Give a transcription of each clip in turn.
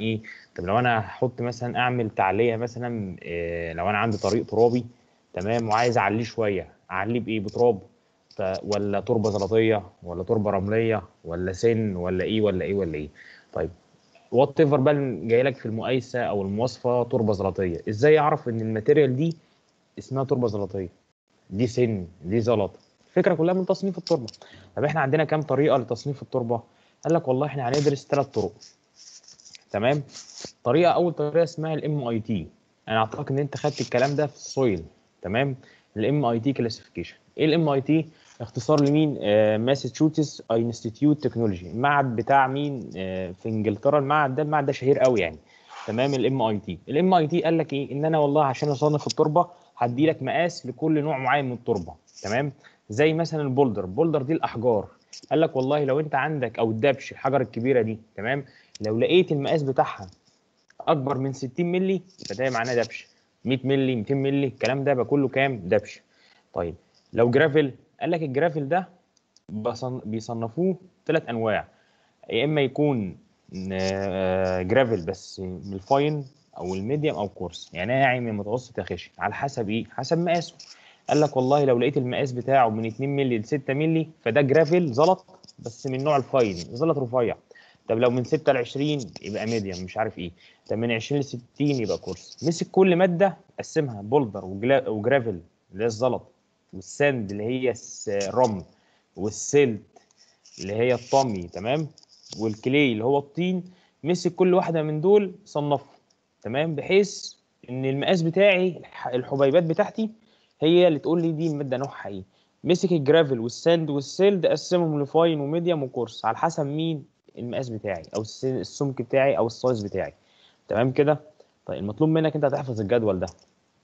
إيه طب لو أنا هحط مثلا أعمل تعلية مثلا إيه لو أنا عندي طريق ترابي تمام وعايز أعليه شوية أعليه بإيه؟ بتراب. ولا تربة زلطية ولا تربة رملية ولا سن ولا إيه ولا إيه ولا إيه. طيب whatever بقى جاي لك في المقايسة أو المواصفة تربة زلطية. إزاي أعرف إن ال material دي اسمها تربة زلطية؟ دي سن دي زلط. الفكرة كلها من تصنيف التربة. طب إحنا عندنا كام طريقة لتصنيف التربة؟ قال لك والله إحنا هندرس ثلاث طرق. تمام؟ طريقة أول طريقة اسمها ال MIT أنا أعتقد إن أنت خدت الكلام ده في ال soil تمام؟ ال MIT classification إيه ال MIT اختصار لمين؟ Massachusetts Institute Technology المعهد بتاع مين؟ آه في إنجلترا. المعهد ده المعهد ده شهير قوي يعني. تمام؟ ال MIT ال MIT قال لك إيه؟ إن أنا والله عشان أصنف التربة هدي لك مقاس لكل نوع معين من التربة تمام؟ زي مثلا ال boulder. ال boulder دي الأحجار. قال لك والله لو أنت عندك أو الدبش الحجر الكبيرة دي تمام؟ لو لقيت المقاس بتاعها أكبر من 60 مللي فده معناه دبش. 100 مللي 200 مللي الكلام ده كله كام؟ دبش. طيب لو gravel قال لك ال gravel ده بيصنفوه ثلاث أنواع. يا إما يكون gravel بس من ال fine أو ال medium أو coarse. يعني ناعم من متوسط يا خشن على حسب إيه؟ حسب مقاسه. قال لك والله لو لقيت المقاس بتاعه من 2 مللي ل 6 مللي فده gravel زلط بس من نوع ال fine زلط رفيع. طب لو من 6 ل 20 يبقى medium مش عارف إيه. طب من 20 ل 60 يبقى coarse مسك كل مادة قسمها boulder و gravel اللي هي الزلط وال sand اللي هي الرمل وال silt اللي هي الطمي تمام؟ وال clay اللي هو الطين. مسك كل واحدة من دول صنفها تمام؟ بحيث إن المقاس بتاعي الحبيبات بتاعتي هي اللي تقول لي دي المادة نوعها إيه. مسك ال gravel وال sand وال silt قسمهم ل fine و medium و coarse على حسب مين؟ المقاس بتاعي أو السمك بتاعي أو ال size بتاعي. تمام كده؟ طيب المطلوب منك أنت هتحفظ الجدول ده.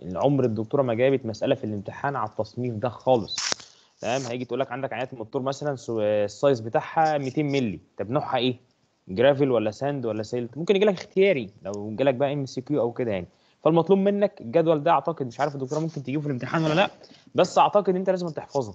العمر الدكتورة ما جابت مسألة في الامتحان على التصنيف ده خالص. تمام؟ هيجي تقول لك عندك عينات الموتور مثلا ال size بتاعها 200 مللي. طب نوعها إيه؟ gravel ولا sand ولا silt؟ ممكن يجي لك اختياري لو جالك بقى MCQ أو كده يعني. فالمطلوب منك الجدول ده أعتقد مش عارف الدكتورة ممكن تجيبه في الامتحان ولا لأ بس أعتقد أنت لازم تحفظه.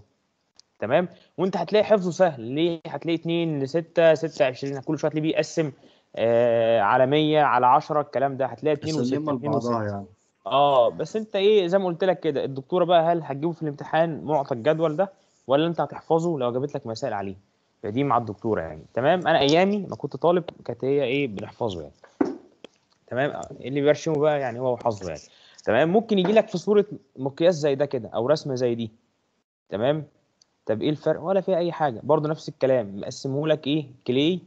تمام؟ وانت هتلاقي حفظه سهل. ليه؟ هتلاقي 2 ل 6 6 20 كل شوية هتلاقيه بيقسم آه على 100 على 10 الكلام ده. هتلاقي 2 و 6 2 و 6 يعني. آه بس انت إيه زي ما قلت لك كده الدكتورة بقى هل هتجيبه في الامتحان معطى الجدول ده ولا انت هتحفظه لو جابت لك مسائل عليه؟ فدي مع الدكتورة يعني. تمام؟ أنا أيامي ما كنت طالب كانت هي إيه بنحفظه يعني. تمام؟ اللي بيرشمه بقى يعني هو وحظه يعني. تمام؟ ممكن يجي لك في صورة مقياس زي ده كده أو رسمة زي دي. تمام؟ طب إيه الفرق؟ ولا في أي حاجة. برضه نفس الكلام. مقسمه لك إيه؟ clay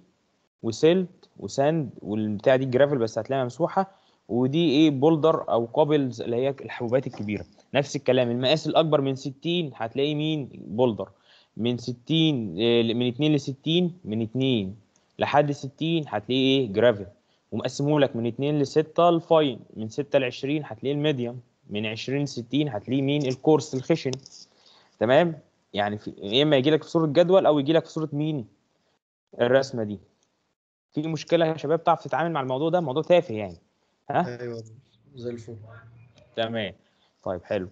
و silt و sand والبتاع دي gravel بس هتلاقيها ممسوحة ودي إيه؟ boulder أو cobbles اللي هي الحبوبات الكبيرة. نفس الكلام. المقاس الأكبر من 60 هتلاقي مين؟ boulder من 60 من 2 ل 60 من 2 لحد 60 هتلاقي إيه؟ gravel ومقسمه لك من 2 ل 6 ال fine من 6 ل 20 هتلاقيه ال medium. من 20 ل 60 هتلاقيه مين؟ ال coarse الخشن. تمام؟ يعني في يا إما يجي لك في صورة جدول أو يجي لك في صورة مين الرسمة دي. في مشكلة يا شباب تعرف تتعامل مع الموضوع ده؟ موضوع تافه يعني. ها؟ أيوه زي الفل. تمام. طيب حلو.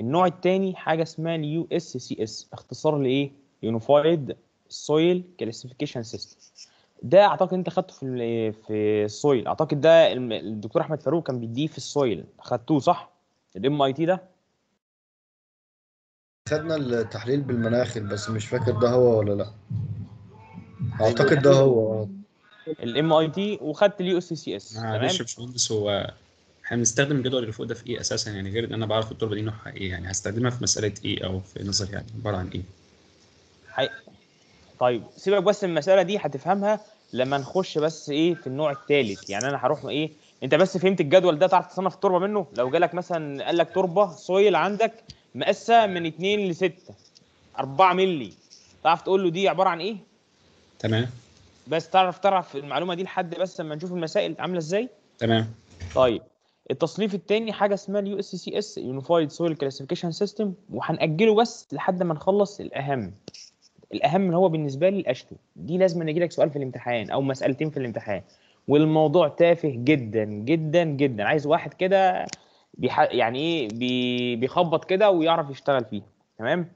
النوع الثاني حاجة اسمها ال USCS اختصار لايه Unified Soil Classification System ده أعتقد أنت خدته في في ال soil أعتقد ده الدكتور أحمد فاروق كان بيديه في ال soil خدتوه صح؟ ال MIT ده؟ خدنا التحليل بالمناخل بس مش فاكر ده هو ولا لأ. أعتقد ده هو. ال MIT وخدت ال USCS تمام؟ معلش يا باشمهندس هو إحنا بنستخدم الجدول اللي فوق ده في إيه أساسا؟ يعني غير إن أنا بعرف التربه دي نوعها إيه يعني هستخدمها في مسألة إيه أو في نظري يعني عبارة عن إيه؟ حي... طيب سيبك بس من المسألة دي هتفهمها لما نخش بس إيه في النوع الثالث يعني أنا هروح إيه أنت بس فهمت الجدول ده تعرف تصنف التربه منه؟ لو جالك مثلا قال لك تربة soil عندك مقاسه من 2 ل 6 4 مللي. تعرف تقول له دي عبارة عن إيه؟ تمام. بس تعرف تعرف المعلومة دي لحد بس لما نشوف المسائل عاملة إزاي؟ تمام. طيب التصنيف الثاني حاجة اسمها ال USCS Unified Soil Classification System وهنأجله بس لحد ما نخلص الأهم. الأهم اللي هو بالنسبة لي ال AASHTO. دي لازم يجي لك سؤال في الامتحان أو مسألتين في الامتحان. والموضوع تافه جدا جدا جدا. عايز واحد كده بيح... يعني إيه بي... بيخبط كده ويعرف يشتغل فيه تمام؟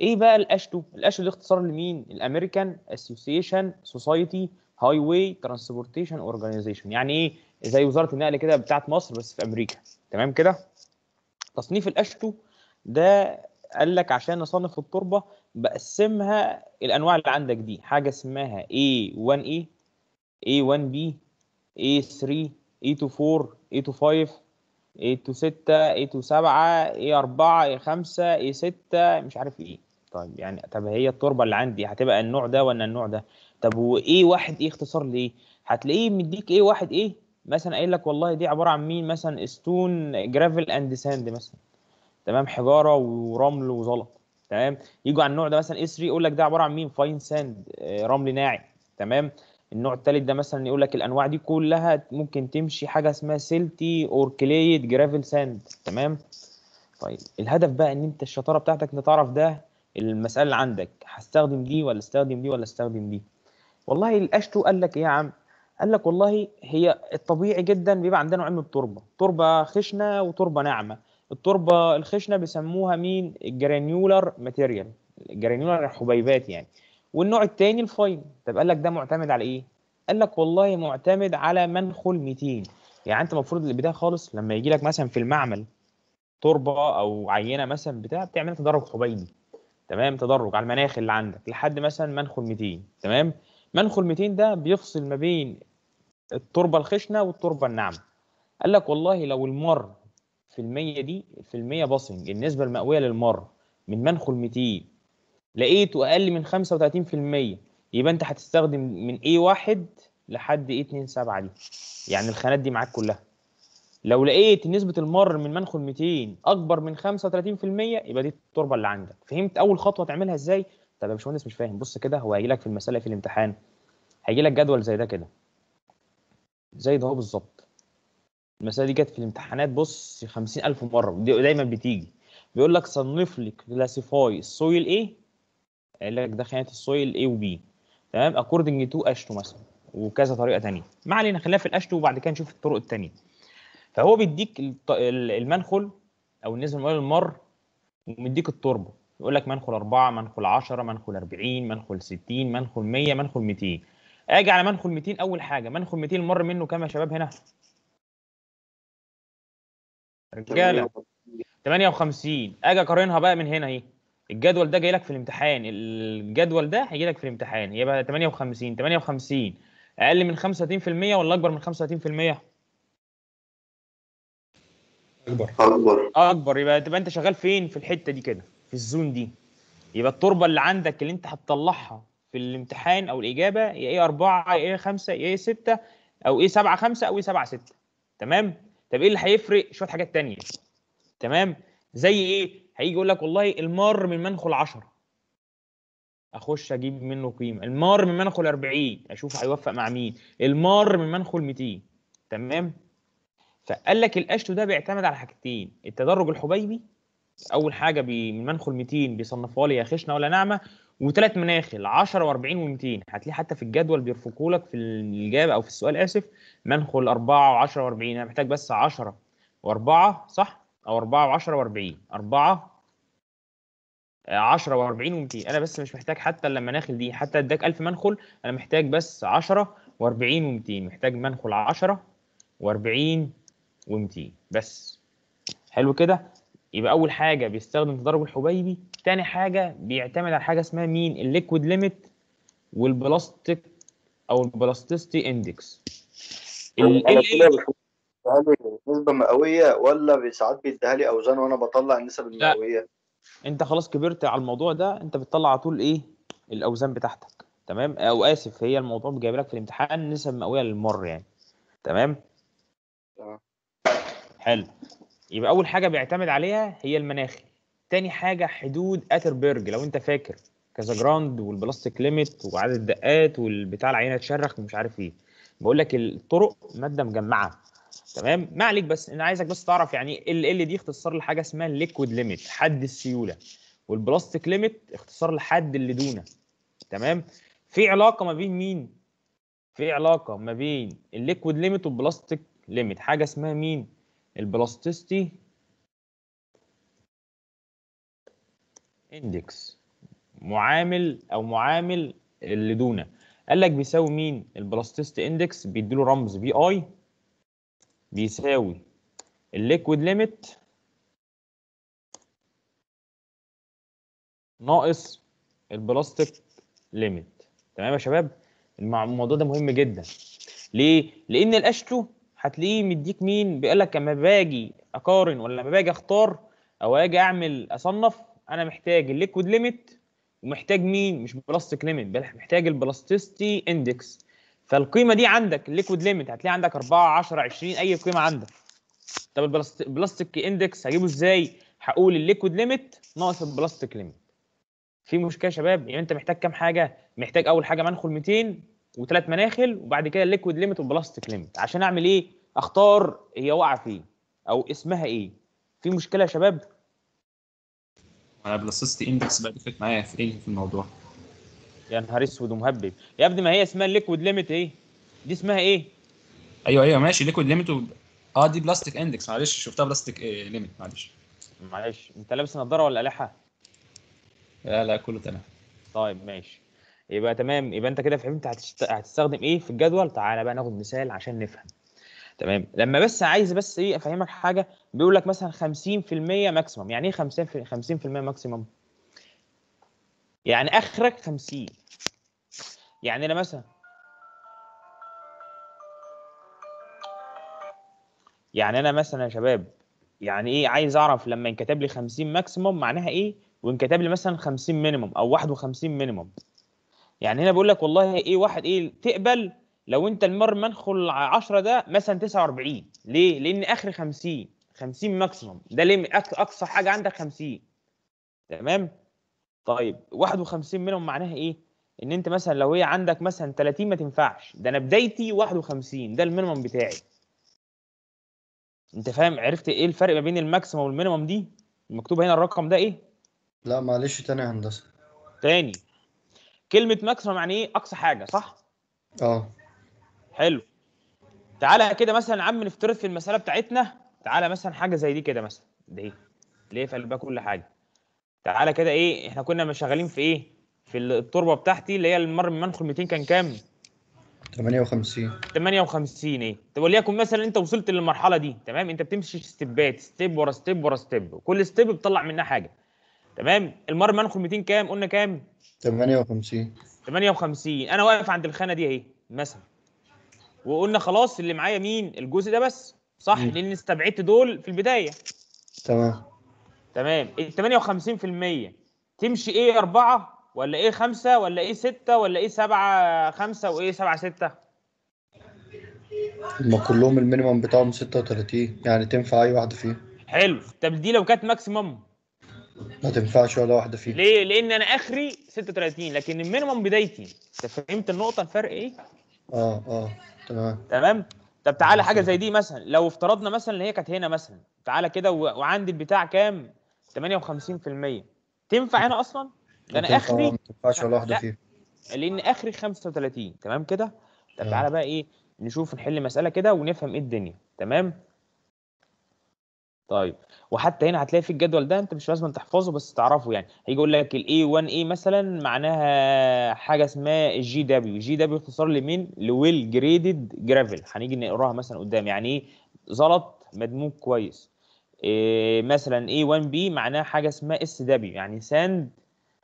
إيه بقى ال AASHTO ال AASHTO دي اختصار لمين؟ ال American Association Society Highway Transportation Organization يعني إيه؟ زي وزارة النقل كده بتاعت مصر بس في أمريكا. تمام كده؟ تصنيف ال AASHTO ده قال لك عشان نصنف التربة بقسمها الأنواع اللي عندك دي. حاجة اسمها A1A A1B A3 A24 A25 A26 A27 A4 A5 A6 مش عارف إيه. طيب يعني طب هي التربة اللي عندي هتبقى النوع ده ولا النوع ده؟ طب و A1A اختصار لايه هتلاقيه مديك إيه واحد إيه؟ مثلا قايل لك والله دي عبارة عن مين؟ مثلا stone gravel and sand مثلا. تمام؟ حجارة ورمل وزلط. تمام؟ يجوا على النوع ده مثلا A 3 يقول لك ده عبارة عن مين؟ fine sand آه، رمل ناعم. تمام؟ النوع الثالث ده مثلا يقول لك الأنواع دي كلها ممكن تمشي حاجة اسمها silty or clayey gravel sand تمام؟ طيب الهدف بقى إن أنت الشطارة بتاعتك أنت تعرف ده المسألة اللي عندك هستخدم دي ولا أستخدم دي ولا أستخدم دي؟ والله ال AASHTO قال لك إيه يا عم؟ قال لك والله هي الطبيعي جدا بيبقى عندنا نوعين من التربة تربة خشنة وتربة ناعمة. التربة الخشنة بيسموها مين؟ ال granular material الجرانيولار حبيبات يعني. والنوع الثاني الفاين طب قال لك ده معتمد على إيه؟ قال لك والله معتمد على منخل 200 يعني أنت المفروض البدايه خالص لما يجي لك مثلا في المعمل تربة أو عينة مثلا بتاع بتعمل تدرج حبيبي تمام؟ تدرج على المناخ اللي عندك لحد مثلا منخل 200 تمام؟ منخل 200 ده بيفصل ما بين التربة الخشنة والتربة الناعمة. قال لك والله لو المر في المية دي في المية باسنج النسبة المئوية للمر من منخل 200 لقيته أقل من 35% يبقى أنت هتستخدم من A1 لحد A27 دي. يعني الخانات دي معاك كلها. لو لقيت نسبة المر من منخل 200 أكبر من 35% يبقى دي التربة اللي عندك. فهمت أول خطوة تعملها إزاي؟ طب يا باشمهندس مش فاهم. بص كده هو هيجي لك في المسألة في الامتحان. هيجي لك جدول زي ده كده. زي ده هو بالظبط. المسألة دي جت في الامتحانات بص 50000 مرة. دايما بتيجي. بيقول لك صنف لي classify ال soil إيه قال لك ده خانات ال soil A و B. تمام؟ according to AASHTO مثلا وكذا طريقة تانية. ما علينا خلينا في ال AASHTO وبعد كده نشوف الطرق التانية. فهو بيديك المنخل أو النسبة المئوية للمر ومديك التربة يقول لك منخل 4 منخل 10 منخل 40 منخل 60 منخل 100 منخل 200 أجي على منخل 200 أول حاجة. منخل 200 المر منه كام يا شباب هنا؟ رجالة. 58 أجي أقارنها بقى من هنا أهي. الجدول ده جاي لك في الامتحان الجدول ده هيجي لك في الامتحان يبقى 58 58 أقل من 35% ولا أكبر من 35% أكبر. أكبر. أكبر. يبقى تبقى أنت شغال فين في الحتة دي كده في الزون دي؟ يبقى التربة اللي عندك اللي أنت هتطلعها في الامتحان أو الإجابة يا إيه 4 يا إيه 5 يا إيه 6 أو إيه 7 5 أو إيه 7 6 تمام؟ طب إيه اللي هيفرق؟ شوية حاجات تانية تمام؟ زي إيه؟ هيجي يقول لك والله المار من منخل 10 أخش أجيب منه قيمة. المار من منخل 40 أشوف هيوفق مع مين. المار من منخل 200 تمام؟ فقال لك الاشتو ده بيعتمد على حاجتين. التدرج الحبيبي أول حاجة بي من منخل 200 بيصنفوها لي يا خشنة ولا ناعمه وثلاث مناخل 10 و40 و200 هتلاقيه حتى في الجدول بيرفقوا لك في الإجابة أو في السؤال آسف. منخل 4 و10 و40 أنا محتاج بس 10 و4 صح؟ أو 4 و10 و40 4 10 و40 و200 أنا بس مش محتاج حتى المناخل دي. حتى اداك 1000 منخل أنا محتاج بس 10 و40 و200 محتاج منخل 10 و40 و200 بس. حلو كده؟ يبقى أول حاجة بيستخدم تدرج الحبيبي. تاني حاجة بيعتمد على حاجة اسمها مين؟ ال liquid limit وال plastic أو ال plasticity index. نسبة مئوية ولا ساعات بيديها لي أوزان وأنا بطلع النسب المئوية؟ انت خلاص كبرت على الموضوع ده انت بتطلع على طول إيه؟ الأوزان بتاعتك تمام؟ أو اسف هي الموضوع جايب لك في الامتحان نسب مئوية للمر يعني تمام؟ تمام. حلو. يبقى أول حاجة بيعتمد عليها هي المناخي تاني حاجة حدود آتربرج لو انت فاكر. كذا جراند والبلاستيك ليميت وعدد الدقات والبتاع العينة تشرخ ومش عارف إيه. بقول لك الطرق مادة مجمعة. تمام؟ ما عليك بس أنا عايزك بس تعرف يعني ال ال دي اختصار لحاجة اسمها الليكويد ليميت حد السيولة. والبلاستيك ليميت اختصار لحد اللي دونه تمام؟ في علاقة ما بين مين؟ في علاقة ما بين ال liquid limit وال plastic limit حاجة اسمها مين؟ ال plasticity index. معامل أو معامل اللدونة قال لك بيساوي مين؟ ال plasticity index. بيديله رمز PI بيساوي ال liquid limit ناقص ال plastic limit. تمام يا شباب؟ الموضوع ده مهم جدا. ليه؟ لأن ال AASHTO هتلاقيه مديك مين؟ بيقول لك لما باجي أقارن ولا لما باجي أختار أو أجي أعمل أصنف أنا محتاج ال liquid limit ومحتاج مين؟ مش plastic limit بل محتاج ال plasticity index. فالقيمة دي عندك ال liquid limit هتلاقي عندك 4 10 20 أي قيمة عندك. طب ال plast- ال plastic index هجيبه إزاي؟ هقول ال liquid limit ناقص ال plastic limit. في مشكلة يا شباب؟ يعني أنت محتاج كام حاجة؟ محتاج أول حاجة منخل 200 وثلاث مناخل وبعد كده ال liquid limit وال plastic limit. عشان أعمل إيه؟ أختار هي واقعه فين أو اسمها إيه. في مشكلة يا شباب؟ أنا plasticity index بقى تفرق معايا في إيه في الموضوع؟ يا نهار اسود ومهبب. يا ابني ما هي اسمها ال liquid limit إيه؟ دي اسمها إيه؟ أيوه أيوه ماشي. liquid limit و... آه دي plastic index معلش شفتها بلاستيك إيه limit معلش. معلش. انت لابس نظارة ولا قلعه لا لا كله تمام. طيب ماشي. يبقى تمام. يبقى انت كده فهمت هتشت... هتستخدم إيه في الجدول؟ تعالى بقى ناخد مثال عشان نفهم. تمام. لما بس عايز بس إيه افهمك حاجة بيقول لك مثلا 50% maximum يعني إيه 50 في 50% maximum يعني آخرك 50 يعني أنا مثلا يعني أنا مثلا يا شباب يعني إيه عايز أعرف لما ينكتب لي 50 maximum معناها إيه؟ وانكتب لي مثلا 50 minimum أو 51 minimum يعني هنا بقول لك والله A واحد A تقبل لو أنت المر منخل 10 ده مثلا 49 ليه؟ لأن آخر 50 50 maximum ده ليه أقصى حاجة عندك 50 تمام؟ طيب 51 minimum معناها إيه؟ إن أنت مثلا لو هي عندك مثلا 30 ما تنفعش ده أنا بدايتي 51 ده ال minimum بتاعي. أنت فاهم؟ عرفت إيه الفرق ما بين ال maximum وال minimum دي؟ مكتوب هنا الرقم ده إيه؟ لا معلش تاني يا هندسة. تاني. كلمة maximum يعني إيه؟ أقصى حاجة صح؟ آه. حلو. تعالى كده مثلا عم نفترض في المسألة بتاعتنا تعالى مثلا حاجة زي دي كده مثلا. ده إيه؟ ليه في قلبها كل حاجة. تعالى كده إيه إحنا كنا شغالين في إيه في التربة بتاعتي اللي هي المر من منخل 200 كان كام؟ 58 58 إيه. طب وليكن مثلا انت وصلت للمرحلة دي تمام؟ انت بتمشي ستيبات step ورا step ورا step كل step بتطلع منها حاجة تمام؟ المر منخل 200 كام؟ قلنا كام؟ 58 58 أنا واقف عند الخانة دي اهي مثلا. وقلنا خلاص اللي معايا مين؟ الجزء ده بس صح. لأن استبعدت دول في البداية. تمام. تمام؟ ال 58% تمشي A 4 ولا A 5 ولا A 6 ولا A 7 5 و A 7 6 هما كلهم ال minimum بتاعهم 36 يعني تنفع أي واحدة فيهم؟ حلو. طب دي لو كانت maximum ما تنفعش ولا واحدة فيهم. ليه؟ لأن أنا آخري 36 لكن ال minimum بدايتي. أنت فهمت النقطة؟ الفرق إيه؟ آه آه تمام. تمام؟ طب تعالى حاجة زي دي مثلا. لو افترضنا مثلا إن هي كانت هنا مثلا. تعالى كده و- وعندي البتاع كام؟ 58% تنفع هنا أصلا؟ ده أنا آخري ما تنفعش ولا واحدة لا. فيهم لأن آخري 35 تمام كده؟ طب. تعالى بقى إيه نشوف نحل مسألة كده ونفهم إيه الدنيا. تمام؟ طيب. وحتى هنا هتلاقي في الجدول ده أنت مش لازم تحفظه بس تعرفه يعني. هيجي يقول لك ال A 1 A مثلا معناها حاجة اسمها ال GW GW اختصار لمين؟ ل well graded gravel هنيجي نقراها مثلا قدام. يعني إيه؟ زلط متدرج كويس. إيه مثلا A 1 B معناها حاجة اسمها SW يعني sand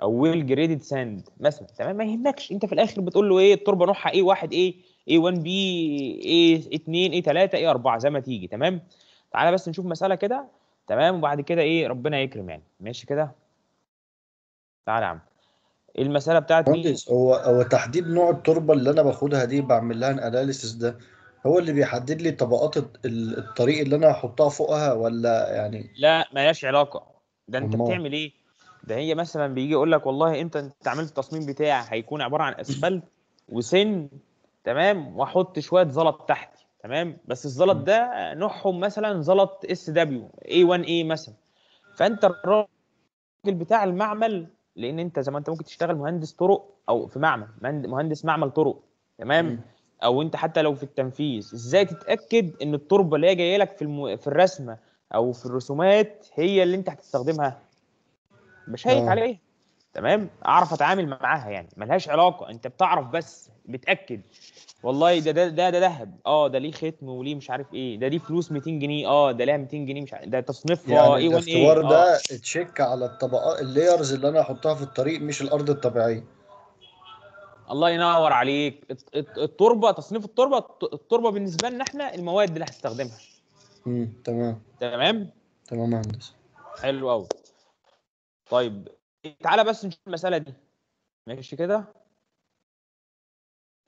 أو well graded sand مثلا تمام؟ ما يهمكش. أنت في الآخر بتقول له إيه؟ التربة نوعها A 1 A؟ A 1 B A؟ 2 A 3 A 4 زي ما تيجي تمام؟ تعالى بس نشوف مسألة كده تمام؟ وبعد كده إيه؟ ربنا يكرم يعني. ماشي كده؟ تعالى يا عم. المسألة بتاعت هو هو تحديد نوع التربة اللي أنا باخدها دي بعمل لها ال analysis ده هو اللي بيحدد لي طبقات الط- ال- الطريق اللي أنا هحطها فوقها ولا يعني؟ لا مالهاش علاقة. ده أنت أمال؟ بتعمل إيه؟ ده هي مثلا بيجي يقول لك والله أنت انت عملت التصميم بتاعي هيكون عبارة عن أسفلت وسن تمام؟ وأحط شوية زلط تحتي تمام؟ بس الزلط ده نوعهم مثلا زلط اس دبليو اي 1 اي مثلا. فأنت الراجل بتاع المعمل لأن أنت زي ما أنت ممكن تشتغل مهندس طرق أو في معمل مهند- مهندس معمل طرق تمام. أو أنت حتى لو في التنفيذ. إزاي تتأكد إن التربة اللي هي جاية لك في الم... في الرسمة أو في الرسومات هي اللي أنت هتستخدمها؟ بشيك آه. عليها. تمام؟ أعرف أتعامل معاها يعني. ملهاش علاقة. أنت بتعرف بس بتأكد. والله ده ده ده ده ذهب. آه ده ليه ختم وليه مش عارف إيه. ده دي فلوس 200 جنيه. آه ده ليها 200 جنيه مش عارف ده تصنيفها يعني A 1 الاختبار إيه ده check على الطبقات ال layers اللي أنا هحطها في الطريق مش الأرض الطبيعية. الله ينور عليك. الت- الت- التربة تصنيف التربة الت- التربة بالنسبة لنا إحنا المواد اللي هستخدمها امم تمام. تمام؟ تمام يا هندسة. حلو قوي طيب تعالى بس نشوف المسألة دي. ماشي كده؟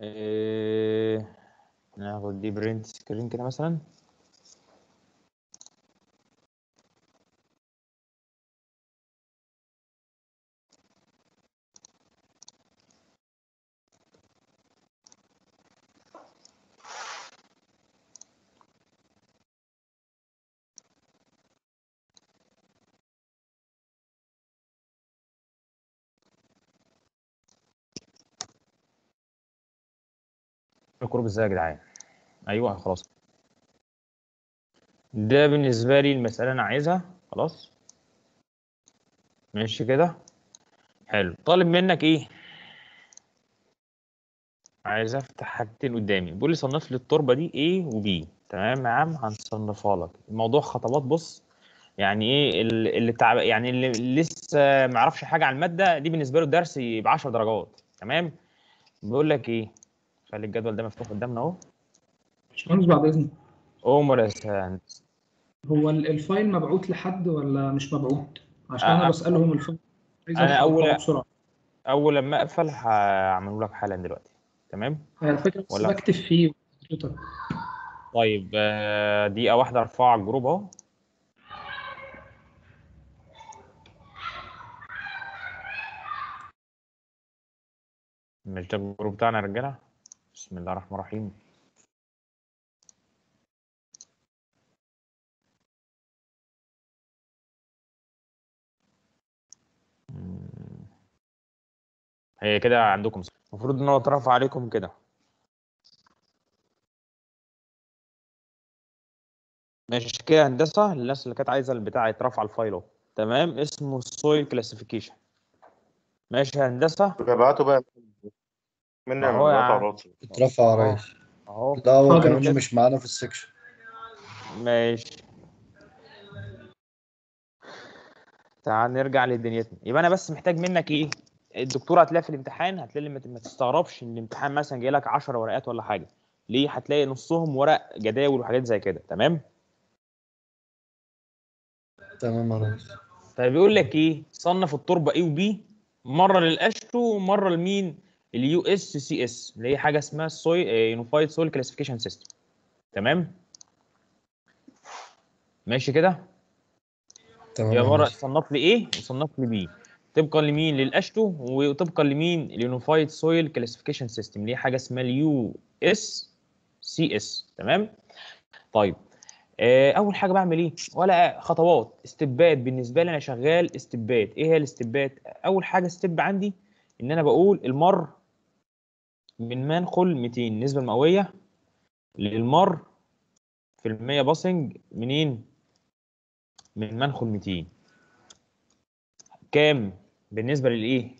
إيه... ناخد دي print screen كده مثلا. الكروب إزاي يا جدعان. أيوه خلاص. ده بالنسبة لي المسألة أنا عايزها. خلاص. ماشي كده. حلو. طالب منك إيه؟ عايز أفتح حاجتين قدامي. بيقول لي صنف لي التربة دي A و B. تمام يا عم؟ هنصنفها لك. الموضوع خطوات بص. يعني إيه ال- اللي تعب يعني اللي لسه ما يعرفش حاجة عن المادة دي بالنسبة له الدرس ب 10 درجات. تمام؟ بيقول لك إيه؟ خلي الجدول ده مفتوح قدامنا اهو. باشمهندس بعد إذنك. أؤمر يا باشمهندس. هو ال- ال file مبعوت لحد ولا مش مبعوت؟ عشان آه، أنا بسألهم ال file. أول- أطلعه بسرعة. أول لما أقفل هعمله لك حالا دلوقتي. تمام؟ هي الفكرة بس بكتب فيه حضرتك طيب آه، دقيقه واحدة ارفعه على ال group أهو. مش ده ال group بتاعنا يا رجالة؟ بسم الله الرحمن الرحيم. هي كده عندكم المفروض إن هو اترفع عليكم كده. ماشي كده هندسة الناس اللي كانت عايزة البتاع يترفع ال file أهو. تمام؟ اسمه ال soil classification ماشي هندسة؟ ابعته بقى ما هو. الواتس اترفع. ريس أهو. لا هو. كمان مش معانا في ال section. ماشي. تعال نرجع لدنيتنا. يبقى أنا بس محتاج منك إيه؟ الدكتوره هتلاقي في الامتحان هتلاقي ما تستغربش إن الامتحان مثلا جاي لك 10 ورقات ولا حاجة. ليه؟ هتلاقي نصهم ورق جداول وحاجات زي كده. تمام؟ تمام يا ريس. فبيقول لك إيه؟ صنف التربة A وB مرة لل AASHTO ومرة لمين؟ ال USCS اللي هي حاجة اسمها soil unified soil classification system تمام؟ ماشي كده؟ تمام يا مرة. صنف لي A؟ وصنف لي B طبقا لمين لل AASHTO وطبقا لمين ال unified soil classification system اللي هي حاجة اسمها ال USCS. تمام؟ طيب آه، أول حاجة بعمل إيه؟ ولا خطوات استبات. بالنسبة لي أنا شغال استبات. إيه هي الاستبات؟ أول حاجة استب عندي إن أنا بقول المر من منخل 200 النسبة المئويه للمر في المية باسنج منين؟ من منخل 200 كام؟ بالنسبة للإيه؟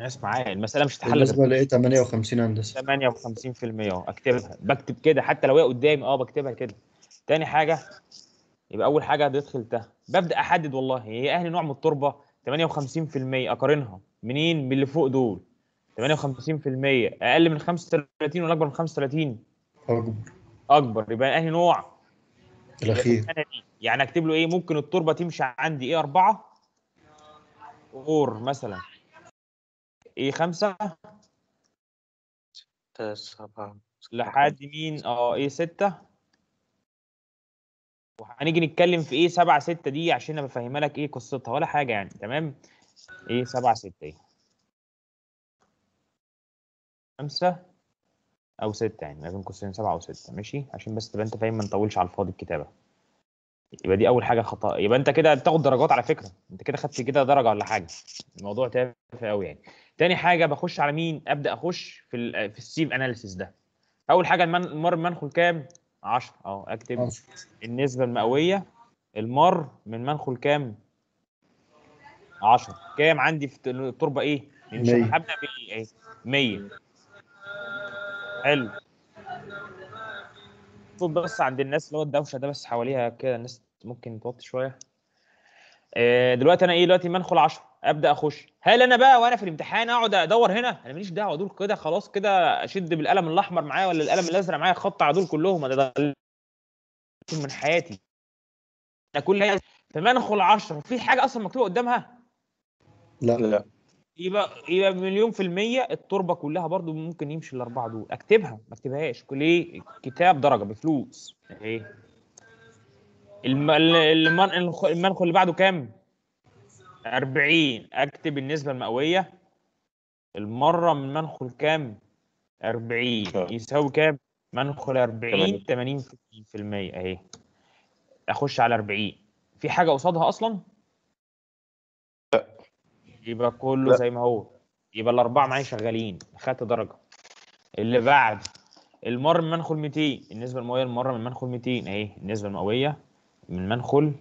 ناس معايا المسألة مش غير بالنسبة لإيه؟ 58 هندسة. 58% اهو اكتبها. بكتب كده حتى لو هي قدامي آه بكتبها كده. تاني حاجة يبقى أول حاجة هتدخل ده. ببدأ أحدد والله هي أهل نوع من التربة؟ 58% أقارنها. منين؟ من اللي فوق دول. 58% أقل من 35 ولا اكبر من 35 أكبر. أكبر. يبقى أهل نوع؟ الاخير. يعني أكتب له إيه؟ ممكن التربة تمشي عندي إيه؟ 4 أور مثلا. إيه 5 سبعة. لحد مين؟ آه إيه 6 وهنيجي نتكلم في إيه 7 6 دي عشان أنا بفهمها لك إيه قصتها ولا حاجة يعني تمام؟ إيه 7 6 إيه؟ 5 أو 6 يعني ما بين قوسين 7 أو 6 ماشي؟ عشان بس تبقى أنت فاهم ما نطولش على الفاضي الكتابة. يبقى دي أول حاجة خطأ يبقى أنت كده بتاخد درجات على فكرة أنت كده خدت كده درجة ولا حاجة. الموضوع تافه قوي يعني. تاني حاجة بخش على مين؟ أبدأ أخش في ال في السيف اناليسيس ده. أول حاجة المر منخل كام؟ 10 اهو اكتب. النسبة المئوية المر من منخل كام؟ 10 كام عندي في التربه إيه؟ مش مية. هبدا بايه اهي 100 حلو. صوت بس عند الناس اللي هو الدوشة ده بس حواليها كده الناس ممكن توطي شوية. دلوقتي أنا إيه دلوقتي منخل 10 أبدأ أخش. هل أنا بقى وأنا في الامتحان أقعد أدور هنا؟ أنا ماليش دعوة دول كده خلاص كده أشد بالقلم الأحمر معايا ولا القلم الأزرق معايا خط على دول كلهم أنا ده من حياتي. أنا كل هي فمنخل 10 في حاجة أصلا مكتوبة قدامها؟ لا. لا. يبقى يبقى مليون في المية التربة كلها برضو ممكن يمشي الأربعة دول. أكتبها ما أكتبهاش. كل إيه كتاب درجة بفلوس. إيه؟ الم... ال- المن... الخ- المنخل اللي بعده كام؟ 40 أكتب النسبة المئوية. المرة من منخل كام؟ 40 يساوي كام؟ منخل 40 80% أهي. أخش على 40 في حاجة قصادها أصلا؟ يبقى كله لا. زي ما هو. يبقى الأربعة معايا شغالين. خدت درجة. اللي بعد. المر من منخل 200 النسبة المئوية المرة من منخل 200 أهي. النسبة المئوية. من منخل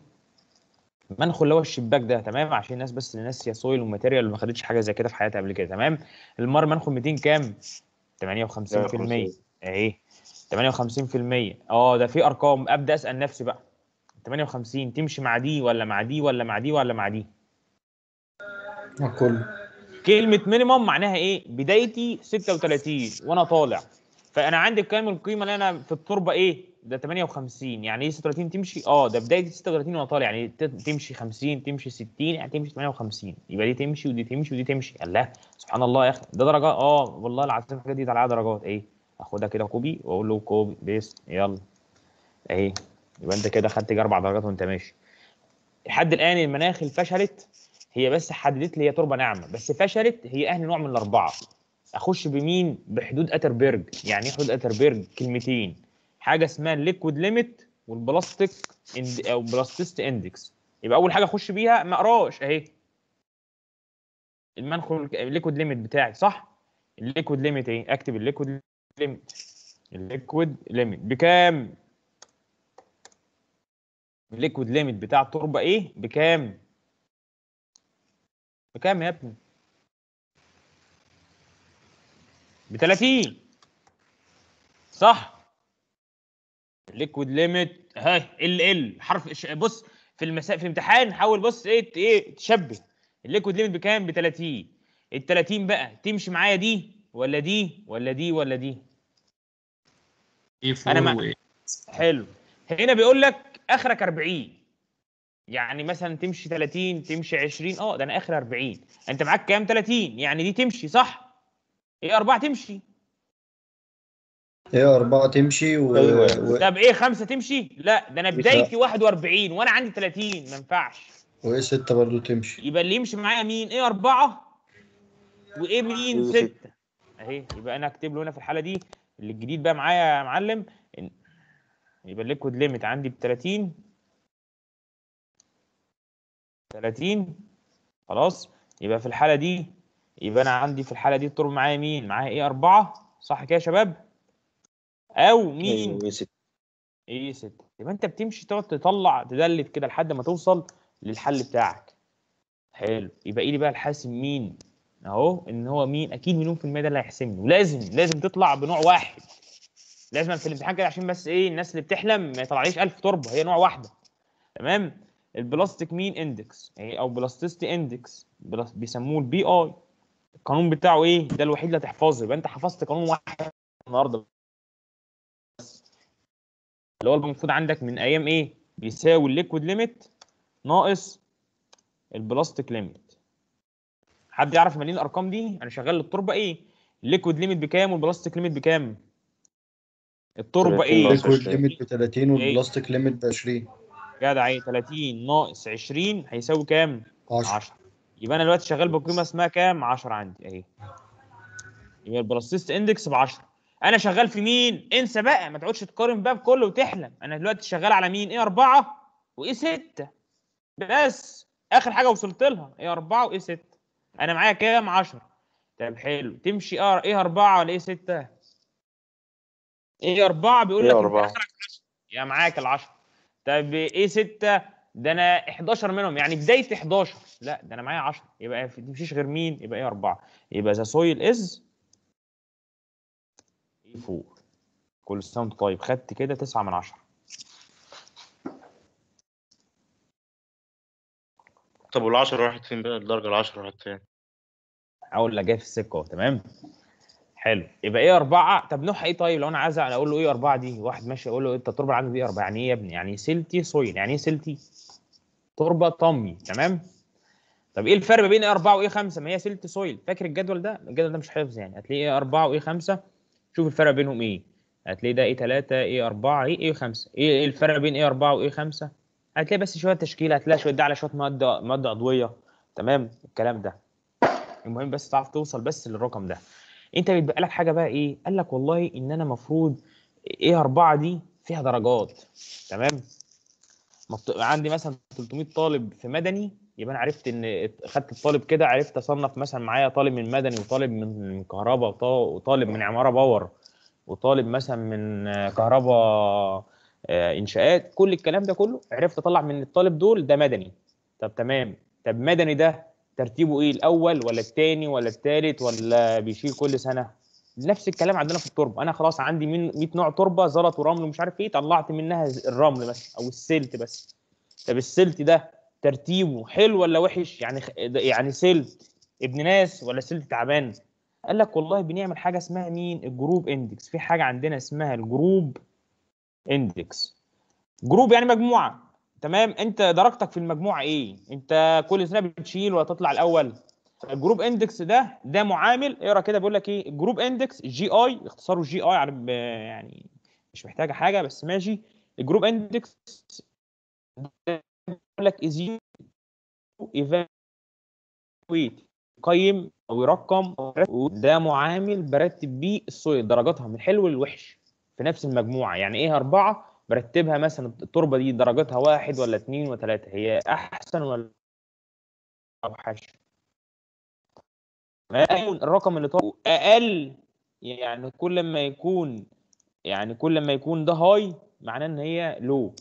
منخل اللي هو الشباك ده تمام؟ عشان الناس بس اللي ناسية سويل وماتيريال اللي ما خدتش حاجة زي كده في حياتها قبل كده تمام؟ المر منخل 200 كام؟ 58% اهي 58% آه ده في أرقام. أبدأ أسأل نفسي بقى. 58 تمشي مع دي ولا مع دي ولا مع دي ولا مع دي؟ كله كلمة minimum معناها إيه؟ بدايتي 36 وأنا طالع. فأنا عندي كام القيمة اللي أنا في التربة A؟ ده 58 يعني إيه 36 تمشي؟ آه ده بدايتي 36 وأنا طالع يعني تمشي 50 تمشي 60 يعني تمشي 58 يبقى دي تمشي ودي تمشي ودي تمشي. الله سبحان الله يا أخي. ده درجات آه والله العظيم الحاجات دي عليها درجات. إيه؟ أخدها كده copy وأقول له copy paste. يلا. اهي يبقى أنت كده خدت أربع درجات وأنت ماشي. لحد الآن المناخل فشلت هي بس حددت لي هي تربة ناعمة. بس فشلت هي أنهي نوع من الأربعة. أخش بمين؟ بحدود آتربرج. يعني إيه حدود آتربرج؟ كلمتين. حاجة اسمها ال liquid limit وال plastic ind أو plasticity index يبقى أول حاجة أخش بيها ما أقراش أهي. المنخل ال liquid limit بتاعي صح؟ ال liquid limit إيه؟ أكتب ال liquid limit ال liquid limit بكام؟ ال liquid limit بتاع التربة A؟ بكام؟ بكام يا ابني؟ ب 30 صح؟ ال liquid limit ها ال ال. حرف بص في المسألة في الامتحان حاول بص إيه إيه تشبه. ال liquid limit بكام؟ ب 30 ال 30 بقى تمشي معايا دي ولا دي ولا دي ولا دي؟ إيه أنا فور مع- حلو. هنا بيقول لك آخرك 40 يعني مثلا تمشي 30 تمشي 20 آه ده أنا آخر 40 أنت معاك كام؟ 30 يعني دي تمشي صح؟ إيه أربعة تمشي. هي أربعة تمشي و... أيوة. و... طب إيه خمسة تمشي؟ لا ده أنا بدايتي 41 وأنا عندي 30 ما ينفعش. وإيه ستة برضو تمشي. يبقى اللي يمشي معايا مين؟ إيه أربعة؟ وإيه مين؟ إيه ستة. أهي يبقى أنا اكتب له هنا في الحالة دي. اللي الجديد بقى معايا يا معلم. يبقى ال liquid limit عندي ب 30 30 خلاص. يبقى في الحالة دي يبقى أنا عندي في الحالة دي الترم معايا مين؟ معايا A أربعة؟ صح كده يا شباب؟ أو مين؟ أيوه ست. A ستة يبقى أنت بتمشي تقعد تطلع تدلت كده لحد ما توصل للحل بتاعك. حلو. يبقى إيه لي بقى الحاسم مين؟ أهو إن هو مين؟ أكيد مليون في المية ده اللي هيحسمني ولازم لازم تطلع بنوع واحد. لازم في الامتحان كده عشان بس إيه الناس اللي بتحلم ما يطلعليش 1000 تربة. هي نوع واحدة. تمام؟ البلاستيك مين؟ index. يعني أو plasticity index. بيسموه ال PI القانون بتاعه إيه؟ ده الوحيد اللي هتحفظه. يبقى أنت حفظت قانون واحد النهارده. اللي هو المفروض عندك من أيام إيه؟ بيساوي ال liquid limit ناقص ال plastic limit. حد يعرف منين الأرقام دي؟ أنا شغال للتربة A؟ ال liquid limit بكام وال plastic limit بكام؟ التربة 30 إيه؟ ال liquid 20. limit ب 30 وال plastic limit ب 20 جدع إيه؟ 30 ناقص 20 هيساوي كام؟ 10 10 يبقى أنا دلوقتي شغال بقيمة اسمها كام؟ 10 عندي أهي. يبقى ال plasticity index ب 10 أنا شغال في مين؟ انسى بقى ما تقعدش تقارن بقى بكله وتحلم. أنا دلوقتي شغال على مين؟ A 4 و A 6 بس آخر حاجة وصلت لها A 4 و A 6 أنا معايا كام؟ 10 طب حلو. تمشي A 4 ولا A 6 A 4 بيقول إيه لك أنت أربعة؟ آخرك 10 يا معاك ال 10 طب A 6 ده أنا 11 منهم. يعني بداية 11 لا ده أنا معايا 10 يبقى ما تمشيش غير مين؟ يبقى A 4 يبقى the soil is 4 كل سنه وانت طيب خدت كده 9 من 10 طب والعشرة راحت فين بقى؟ الدرجة العشرة راحت فين؟ أقول لك جاي في السكة أهو تمام؟ حلو. يبقى A أربعة. طب نوعها إيه طيب؟ لو أنا عايز أقول له A أربعة دي واحد ماشي أقول له أنت التربه اللي عندك دي أربعة. يعني إيه يا ابني؟ يعني silty soil يعني إيه silty تربة طمي تمام؟ طب إيه الفرق بين A أربعة و A خمسة؟ ما هي silty soil فاكر الجدول ده؟ الجدول ده مش حفظ يعني. هتلاقي A أربعة و A خمسة. شوف الفرق بينهم إيه. هتلاقي ده إيه ثلاثة إيه أربعة إيه إيه خمسة. إيه الفرق بين إيه أربعة وايه خمسة؟ هتلاقي بس شوية تشكيلة هتلاقي شوية ده على شوية مواد مواد عضوية. تمام؟ الكلام ده. المهم بس تعرف توصل بس للرقم ده. انت بيتبقى لك حاجة بقى إيه؟ قال لك والله ان أنا المفروض إيه أربعة دي فيها درجات. تمام؟ عندي مثلا 300 طالب في مدني يبقى أنا عرفت إن خدت الطالب كده عرفت أصنف مثلا معايا طالب من مدني وطالب من كهرباء وطا- وطالب من عمارة باور وطالب مثلا من كهرباء آه، إنشاءات كل الكلام ده كله عرفت أطلع من الطالب دول ده مدني. طب تمام. طب مدني ده ترتيبه إيه الأول ولا الثاني ولا الثالث ولا بيشيل كل سنة؟ نفس الكلام عندنا في التربة. أنا خلاص عندي من 100 نوع تربة زلط ورمل ومش عارف إيه طلعت منها الرمل بس أو السلت بس. طب السلت ده ترتيبه حلو ولا وحش؟ يعني يعني سلت ابن ناس ولا silt تعبان؟ قال لك والله بنعمل حاجة اسمها مين؟ ال group index. في حاجة عندنا اسمها ال group index. group يعني مجموعة. تمام؟ أنت درجتك في المجموعة إيه؟ أنت كل سنة بتشيل ولا تطلع الأول؟ ال group index ده ده معامل. اقرأ كده بيقول لك إيه؟ ال group index GI. اختصاره GI يعني مش محتاجة حاجة بس ماشي. ال group index بيقول لك is evaluate يقيم أو يرقم ده معامل برتب بيه درجاتها من الحلو للوحش في نفس المجموعة. يعني A أربعة؟ برتبها مثلا التربة دي درجاتها واحد ولا اثنين ولا ثلاثة هي أحسن ولا أوحش؟ الرقم اللي طالبه أقل. يعني كل ما يكون يعني كل ما يكون ده high معناه إن هي لو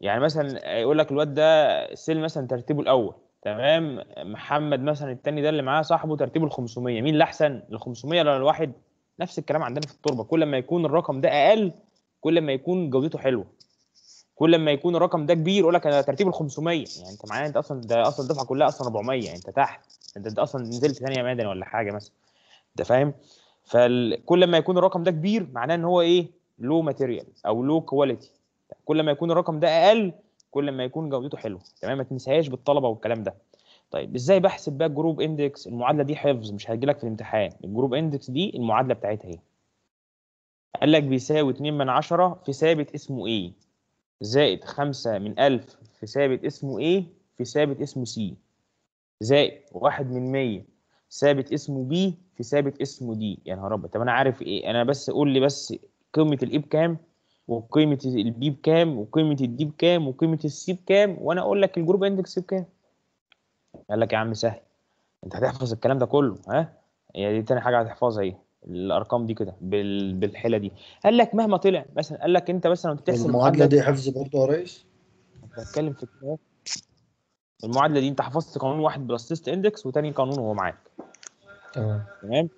يعني مثلا يقول لك الواد ده سيل مثلا ترتيبه الأول تمام؟ محمد مثلا التاني ده اللي معاه صاحبه ترتيبه ال 500 مين الأحسن؟ ال 500 ولا الواحد؟ نفس الكلام عندنا في التربة كل ما يكون الرقم ده أقل كل ما يكون جودته حلوة. كل ما يكون الرقم ده كبير يقول لك أنا ترتيب ال 500 يعني أنت معايا؟ أنت أصلا ده أصلا الدفعة كلها أصلا 400 أنت تحت. أنت, أنت أصلا نزلت ثانية مدني ولا حاجة مثلا. أنت فاهم؟ فكل ما يكون الرقم ده كبير معناه إن هو إيه؟ low material أو low quality كل ما يكون الرقم ده أقل كل ما يكون جودته حلوة. تمام؟ ما تنساهاش بالطلبة والكلام ده. طيب إزاي بحسب بقى ال group index؟ المعادلة دي حفظ مش هيجي لك في الامتحان. ال group index دي المعادلة بتاعتها إيه؟ قال لك بيساوي 2 من 10 في ثابت اسمه A؟ زائد 5 من 1000 في ثابت اسمه A؟ في ثابت اسمه C. زائد 1 من 100 ثابت اسمه B في ثابت اسمه D. يا نهار أبيض! طب أنا عارف إيه؟ أنا بس قول لي بس قيمة ال A بكام وقيمة ال B بكام وقيمة ال D بكام وقيمة ال C بكام وأنا أقول لك ال group index بكام. قال لك يا عم سهل أنت هتحفظ الكلام ده كله ها؟ هي دي تاني حاجة هتحفظها إيه؟ الأرقام دي كده بال... بالحيلة دي. قال لك مهما طلع مثلا قال لك أنت مثلا بتحسب المعادلة دي حفظ برضه يا ريس؟ بتكلم في كده المعادلة دي أنت حفظت قانون واحد plasticity index وتاني قانون وهو معاك. تمام. تمام؟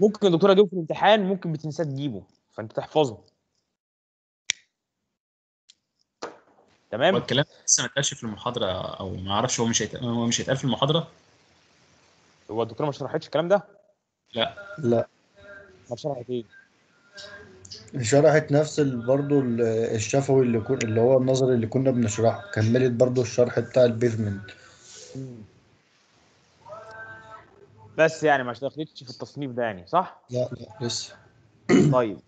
ممكن الدكتورة تجيبه في الامتحان ممكن بتنساه تجيبه فأنت تحفظه. تمام؟ هو الكلام لسه ما اتقالش في المحاضرة أو ما أعرفش هو مش هو مش هيتقال في المحاضرة؟ هو الدكتوره ما شرحتش الكلام ده؟ لا. ما شرحت إيه شرحت نفس برضه ال- الشفوي اللي كن اللي هو النظري اللي كنا بنشرحه. كملت برضه الشرح بتاع ال pavement بس يعني ما دخلتش في التصنيف ده يعني صح؟ لا لا لسه. طيب.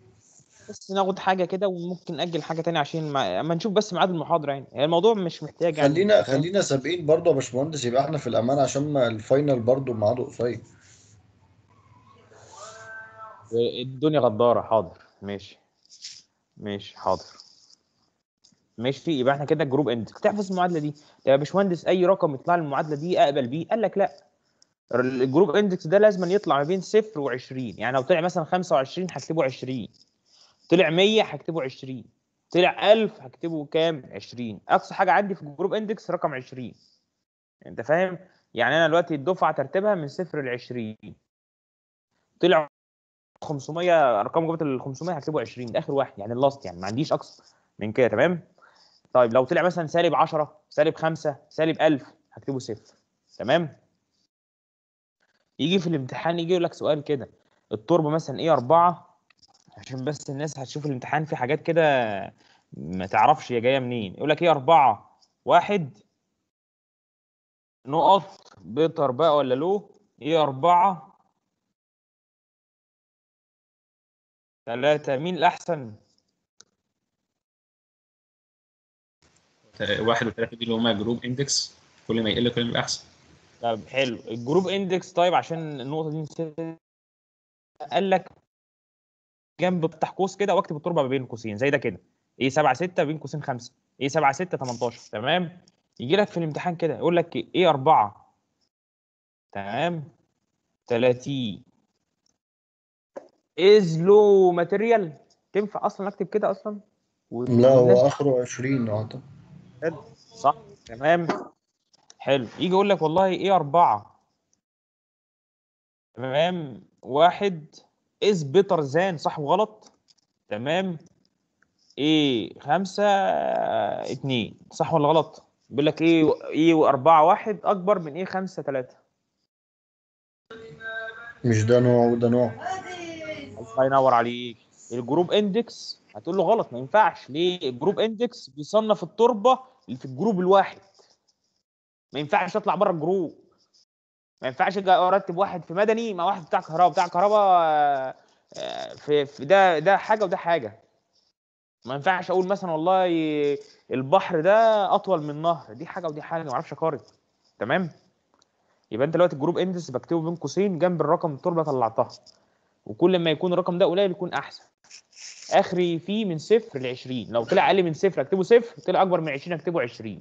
بس ناخد حاجة كده وممكن نأجل حاجة تانية عشان ما... اما نشوف بس ميعاد المحاضرة يعني. هي الموضوع مش محتاج يعني. خلينا خلينا سابقين برضه يا باشمهندس يبقى إحنا في الامان عشان ما ال final برضه ميعاده قصير. الدنيا غدارة حاضر. ماشي. ماشي حاضر. ماشي يبقى إحنا كده ال group index تحفظ المعادلة دي؟ يا باشمهندس أي رقم يطلع لي المعادلة دي أقبل بيه؟ قال لك لا. ال group index ده لازم يطلع ما بين صفر و20 يعني لو طلع مثلا 25 هكتبه 20 طلع 100 هكتبه 20 طلع 1000 هكتبه كام؟ 20 أقصى حاجة عندي في ال group index رقم 20 أنت فاهم؟ يعني أنا دلوقتي الدفعة ترتيبها من صفر ل 20 طلع 500 أرقام جابت ال 500 هكتبه 20 ده آخر واحد. يعني اللاست يعني. ما عنديش أقصى من كده. تمام؟ طيب لو طلع مثلا سالب 10 سالب 5 سالب 1000 هكتبه صفر. تمام؟ يجي في الامتحان يجي يقول لك سؤال كده. التربه مثلا إيه؟ 4 عشان بس الناس هتشوف الامتحان في حاجات كده ما تعرفش هي جاية منين. يقول لك إيه 4 واحد نقط better بقى ولا low؟ A 4 ثلاثة مين الأحسن؟ واحد وثلاثة دي اللي هما group index كل ما يقل كل ما يبقى أحسن. طب حلو. ال group index طيب عشان النقطة دي نسيت. قال لك جنب افتح قوس كده واكتب التربة ما بين قوسين زي ده كده. A 7 6 بين قوسين 5 A 7 6 18 تمام؟ يجي لك في الامتحان كده يقول لك A 4 تمام؟ 30 is low material تنفع أصلا أكتب كده أصلا؟ لا هو آخره 20 اعتقد صح تمام. حلو. يجي يقول لك والله A أربعة تمام؟ واحد is better than صح وغلط؟ تمام. A خمسة اتنين. صح ولا غلط؟ بيقول لك إيه A وأربعة واحد أكبر من A خمسة تلاتة. مش ده نوع وده نوع. الله ينور عليك. ال group index هتقول له غلط ما ينفعش. ليه؟ ال group index بيصنف التربة اللي في ال group الواحد. ما ينفعش أطلع بره ال group. ما ينفعش أرتب واحد في مدني مع واحد بتاع كهرباء بتاع كهرباء آه، في, في ده ده حاجة وده حاجة. ما ينفعش أقول مثلا والله البحر ده أطول من النهر دي حاجة ودي حاجة ما أعرفش أقارن. تمام؟ يبقى أنت دلوقتي ال group index بكتبه بين قوسين جنب الرقم التربه طلعتها. وكل ما يكون الرقم ده قليل يكون أحسن. آخري فيه من صفر ل 20 لو طلع أقل من صفر أكتبه صفر طلع أكبر من 20 أكتبه 20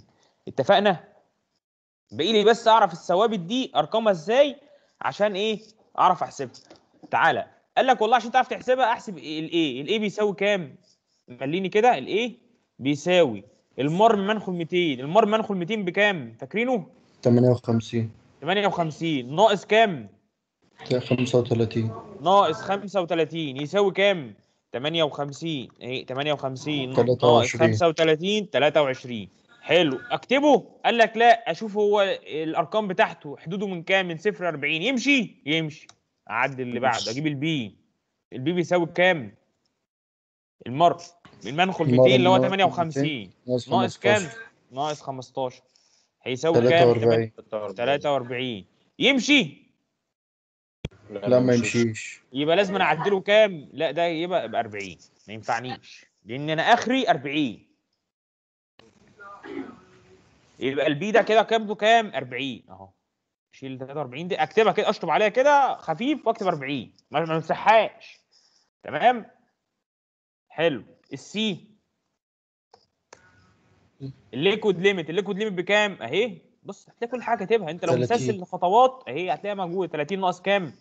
اتفقنا؟ باقي لي بس أعرف الثوابت دي أرقامها إزاي عشان إيه؟ أعرف أحسبها. تعالى. قال لك والله عشان تعرف تحسبها أحسب الايه الايه بيساوي كام؟ مليني كده. الايه بيساوي. المر من منخل 200 المر من منخل 200 بكام؟ فاكرينه؟ 58 58 ناقص كام؟ 35 ناقص 35 يساوي كام؟ 58 اهي 58 ناقص 23. 35 23 حلو. أكتبه؟ قال لك لا أشوف هو الأرقام بتاعته حدوده من كام؟ من 0 ل 40 يمشي؟ يمشي. أعدل اللي بعده. أجيب ال B ال B بيساوي كام؟ المر المنخل المر 200 اللي هو اللي هو 58 ناقص ناقص كام؟ 15 ناقص 15 هيساوي كام؟ 43 43 يمشي. لا ما يمشيش. يبقى لازم أعدله كام؟ لا ده يبقى يبقى 40 ما ينفعنيش. لأن أنا آخري 40 يبقى ال B ده كده كام كام؟ 40 أهو. شيل 43 دي أكتبها كده أشطب عليها كده خفيف وأكتب 40 ما امسحهاش تمام؟ حلو. ال C ال liquid limit. ال liquid limit بكام؟ أهي. بص هتلاقي كل حاجة كاتبها. أنت لو 30. مسلسل الخطوات أهي هتلاقيها موجودة. 30 ناقص كام؟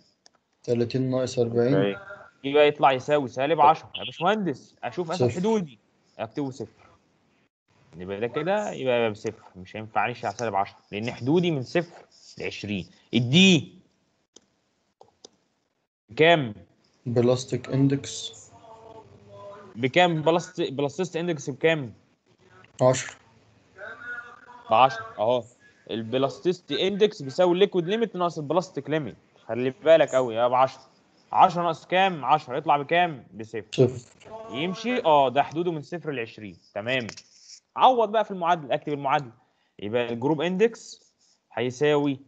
30 ناقص 40 يبقى يطلع يساوي سالب 10 يا باشمهندس أشوف صفر. حدودي. أكتبه صفر. يبقى ده كده يبقى بصفر. مش هينفعنيش على سالب 10 لأن حدودي من صفر ل 20 ال D بكام؟ plastic index بكام؟ plast plasticity index بكام؟ 10 ب 10 اهو ال plasticity index بيساوي ال liquid limit ناقص ال plastic limit خلي بالك قوي يا ب 10 10 ناقص كام؟ 10 يطلع بكام؟ بصفر. صفر. يمشي؟ آه ده حدوده من صفر ل 20 تمام. عوض بقى في المعادلة أكتب المعادلة. يبقى الجروب إندكس هيساوي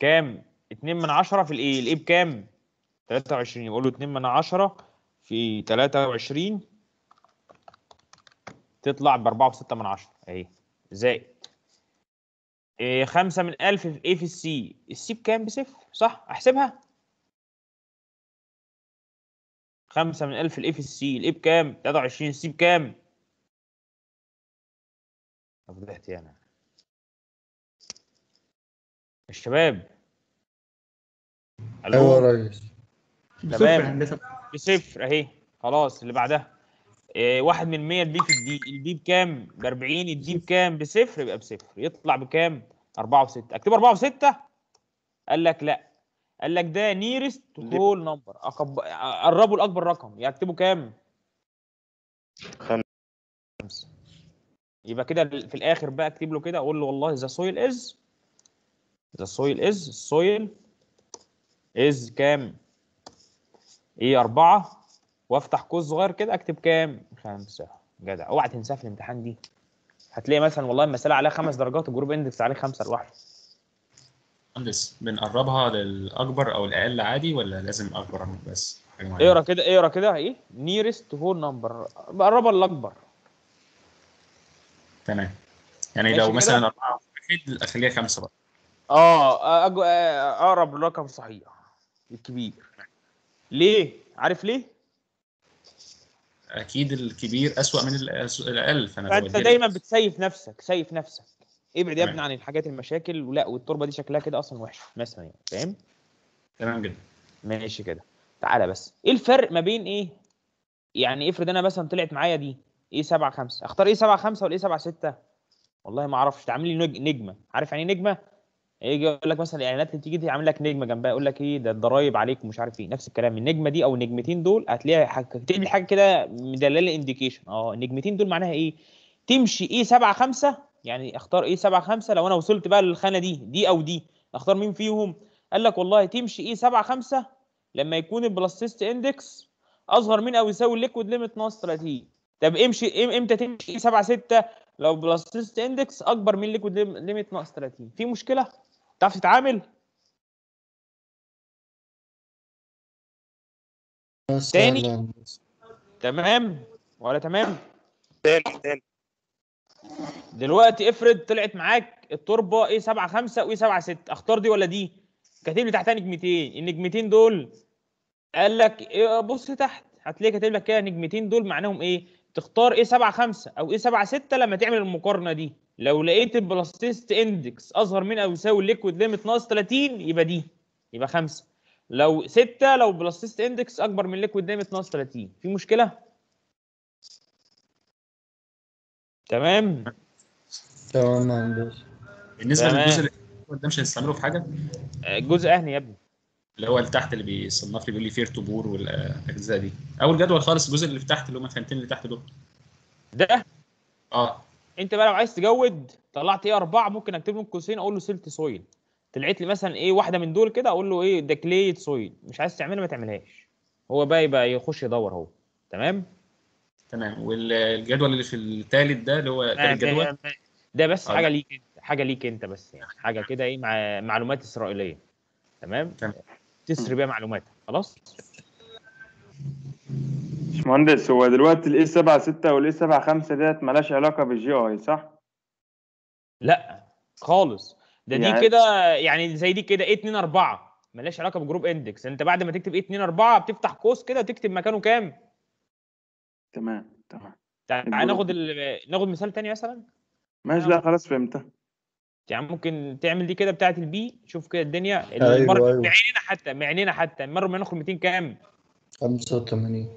كام؟ 2 من 10 في الإيه؟ الإيه بكام؟ 23 يقول له 2 من 10 في 23 تطلع ب 4.6 من 10 اهي زائد. إيه 5 من 1000 في إيه في السي؟ السي بكام؟ بصفر. صح؟ أحسبها. 5 من 1000 الإيه في السي؟ الإيه بكام؟ 23 السي بكام؟ فضحت أنا. الشباب. أيوه ألو يا ريس. بصفر تمام. بصفر أهي. خلاص اللي بعدها. إيه واحد من 100 البي في الدي البي بكام؟ ب 40 الدي بكام؟ بصفر يبقى بصفر. يطلع بكام؟ 4 و6 اكتب 4 و6 قال لك لا. قال لك ده nearest whole number قربوا لاكبر رقم. يكتبوا كام؟ خمسة. يبقى كده في الآخر بقى اكتب له كده أقول له والله the soil is the soil is ال soil is كام؟ A أربعة. وافتح قوس صغير كده اكتب كام؟ خمسة. جدع. اوعى تنساها في الامتحان دي. هتلاقي مثلا والله المسألة عليها خمس درجات ال group index عليه خمسة لوحده. مهندس بنقربها للأكبر أو الأقل عادي ولا لازم أكبر بس؟ اقرأ كده اقرأ كده إيه؟ nearest whole number بقربها للأكبر. تمام. يعني لو؟ مثلا أربعة واحد أخليها خمسة بقى. آه أقرب للرقم الصحيح الكبير. ليه؟ عارف ليه؟ أكيد الكبير أسوأ من الأقل فأنا فأنت دايما بتسيف نفسك سيف نفسك. ابعد يا. ابني عن الحاجات المشاكل ولا والتربة دي شكلها كده أصلا وحش مثلا يعني فاهم؟ تمام جدا. ماشي كده. تعالى بس. إيه الفرق ما بين إيه؟ يعني افرض أنا مثلا طلعت معايا دي. إيه 7 5 اختار إيه 7 5 ولا إيه 7 6 والله ما أعرفش تعمل لي نج- نجمة. عارف يعني إيه نجمة؟ يجي يقول لك مثلا الاعلانات اللي تيجي تعمل لك نجمة جنبها يقول لك إيه ده الضرايب عليك ومش عارف إيه. نفس الكلام النجمة دي أو النجمتين دول هتلاقيها كاتب لي حاجة كده مدلله indication آه النجمتين دول معناها إيه؟ تمشي A 7 5 يعني اختار A 7 5 لو أنا وصلت بقى للخانة دي دي أو دي أختار مين فيهم؟ قال لك والله تمشي A 7 5 لما يكون ال plasticity index أصغر من أو يساوي ال liquid limit ناقص 30 طب امشي إمتى تمشي؟ A 7 6 لو plasticity index أكبر من ال liquid limit ناقص 30 في مشكلة؟ تعرف تتعامل؟ تاني؟ تمام؟ ولا تمام؟ تاني تاني. دلوقتي افرض طلعت معاك التربة A 7 5 و A 7 6 اختار دي ولا دي؟ كاتب لي تحتها نجمتين. النجمتين دول قال لك إيه بص تحت. هتلاقي كاتب لك كده نجمتين دول معناهم إيه؟ تختار A 7 5 أو A 7 6 لما تعمل المقارنة دي. لو لقيت ال plasticity index أصغر من أو يساوي ال liquid limit ناقص 30 يبقى دي يبقى 5 لو 6 لو plasticity index أكبر من ال liquid limit ناقص 30 في مشكلة؟ تمام؟ تمام تمام. للجزء اللي ده مش هنستعمله في حاجة؟ الجزء اهني يا ابني. اللي هو اللي تحت اللي بيصنف لي بيقول لي fair to poor والأجزاء دي. أول جدول خالص الجزء اللي في تحت اللي هم الخانتين اللي تحت دول. ده؟ آه. أنت بقى لو عايز تجود طلعت إيه أربعة ممكن أكتب لهم قوسين أقول له سيلت سويل طلعت لي مثلا إيه واحدة من دول كده أقول له إيه ده كليت سويل مش عايز تعملها ما تعملهاش. هو بقى يبقى يخش يدور اهو تمام؟ تمام. والجدول اللي في الثالث ده اللي هو تالت جدول؟ ده بس آه. حاجة ليك أنت حاجة ليك أنت بس يعني. حاجة كده إيه مع معلومات إسرائيلية. تمام؟ تمام. تسري بيها معلوماتك خلاص؟ باشمهندس هو دلوقتي ال A 7 6 وال A 7 5 ديت مالهاش علاقة بال G I صح؟ لا خالص. ده دي يعني- كده يعني زي دي كده A 2 4 ملهاش علاقة ب group index. انت بعد ما تكتب A 2 4 بتفتح قوس كده وتكتب مكانه كام. تمام تمام. تعال. ناخد ال... ناخد مثال تاني مثلا؟ ماشي لا خلاص فهمتها. يعني ممكن تعمل دي كده بتاعت ال B شوف كده الدنيا أيوة، المرة أيوة. بعيننا حتى بعيننا حتى المرة ما ناخد 200 كام؟ 85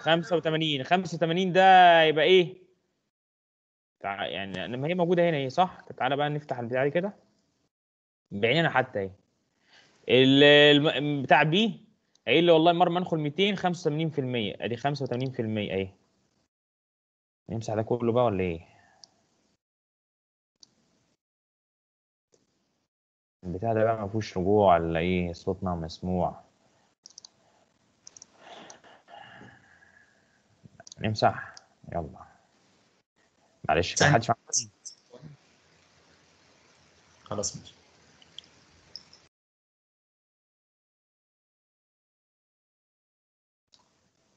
85 85 ده يبقى إيه؟ تع... يعني لما هي موجودة هنا أهي صح؟ طب تعالى بقى نفتح البتاع دي كده. بعيننا حتى أهي. الم... بتاع بي قايل لي والله مره ما ندخل 200 85% أدي 85% أهي. نمسح ده كله بقى ولا إيه؟ البتاع ده بقى ما فيهوش رجوع ولا إيه صوتنا مسموع. نمسح. يلا. معلش. محدش معاه خلاص ماشي.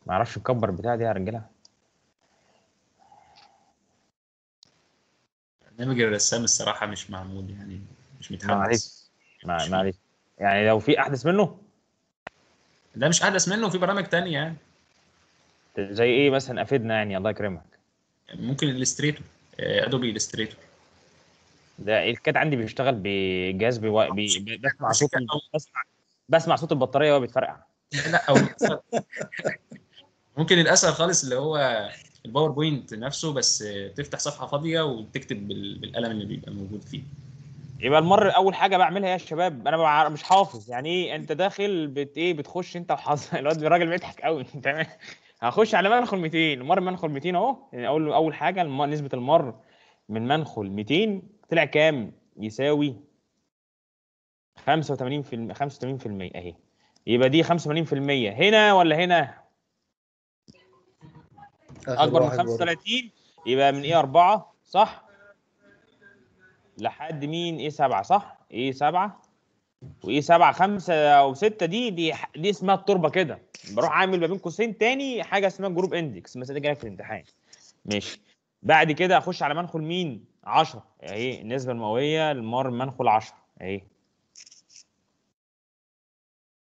ما أعرفش نكبر البتاع دي يا رجالة. برنامج الرسام الصراحة مش معمول يعني. مش معلش متحدث مع- مش معلش يعني لو في أحدث منه؟ ده مش أحدث منه في برامج تانية يعني. زي إيه مثلا؟ أفيدنا يعني الله يكرمك. ممكن الستريتور ادوبي الستريتور ده الكاد عندي بيشتغل بجهاز بي... بي... بسمع صوت بسمع بسمع صوت البطارية وهو بيتفرقع. لا أو ممكن الاسهل خالص اللي هو الباوربوينت نفسه بس تفتح صفحة فاضية وتكتب بال- بالقلم اللي بيبقى موجود فيه. يبقى المرة أول حاجة بعملها يا شباب أنا مش حافظ. يعني إيه؟ أنت داخل بت إيه؟ بتخش أنت وحظ الواد الراجل بيضحك قوي تمام؟ هخش على منخل 200 المر منخل 200 أهو. يعني أول أول حاجة الم- نسبة المر من منخل 200 طلع كام؟ يساوي 85 في الم- 85% أهي. يبقى دي 85% هنا ولا هنا؟ أكبر من واحد ورا. 35 يبقى من A؟ 4 صح؟ لحد مين؟ A 7 صح؟ A 7 و A 7 5 أو 6 دي دي دي اسمها التربة كده. بروح أعمل ما بين قوسين تاني حاجة اسمها group index مثلا جاية في الامتحان. ماشي. بعد كده أخش على منخل مين؟ 10 أهي النسبة المئوية للمار منخل 10 أهي.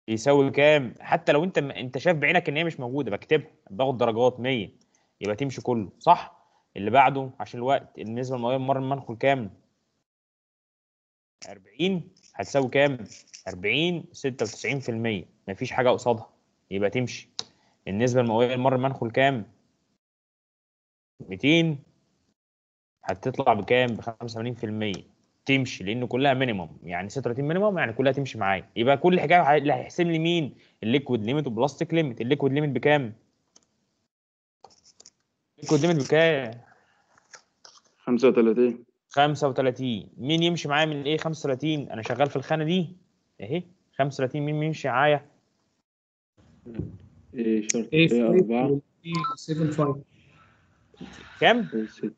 يساوي كام؟ حتى لو أنت أنت شايف بعينك إن هي مش موجودة بكتبها. باخد درجات 100 يبقى تمشي كله صح؟ اللي بعده عشان الوقت النسبة المئوية لمر المنخل كام؟ 40 هتساوي كام؟ 40 96% مفيش حاجة قصادها. يبقى تمشي. النسبة المئوية لمر المنخل كام؟ 200 هتطلع بكام؟ ب 85% تمشي لأن كلها minimum يعني 36 minimum يعني كلها تمشي معايا. يبقى كل حكايه اللي هيحسب لي مين؟ الليكويد ليميت والبلاستيك ليميت. الليكويد ليميت بكام؟ الليكويد ليميت بكام؟ 35 35 مين يمشي معايا من A 35 أنا شغال في الخانة دي. اهي 35 مين يمشي معايا؟ A شرطة A 5 أربعة؟ وال A 7 5 كام؟ ستة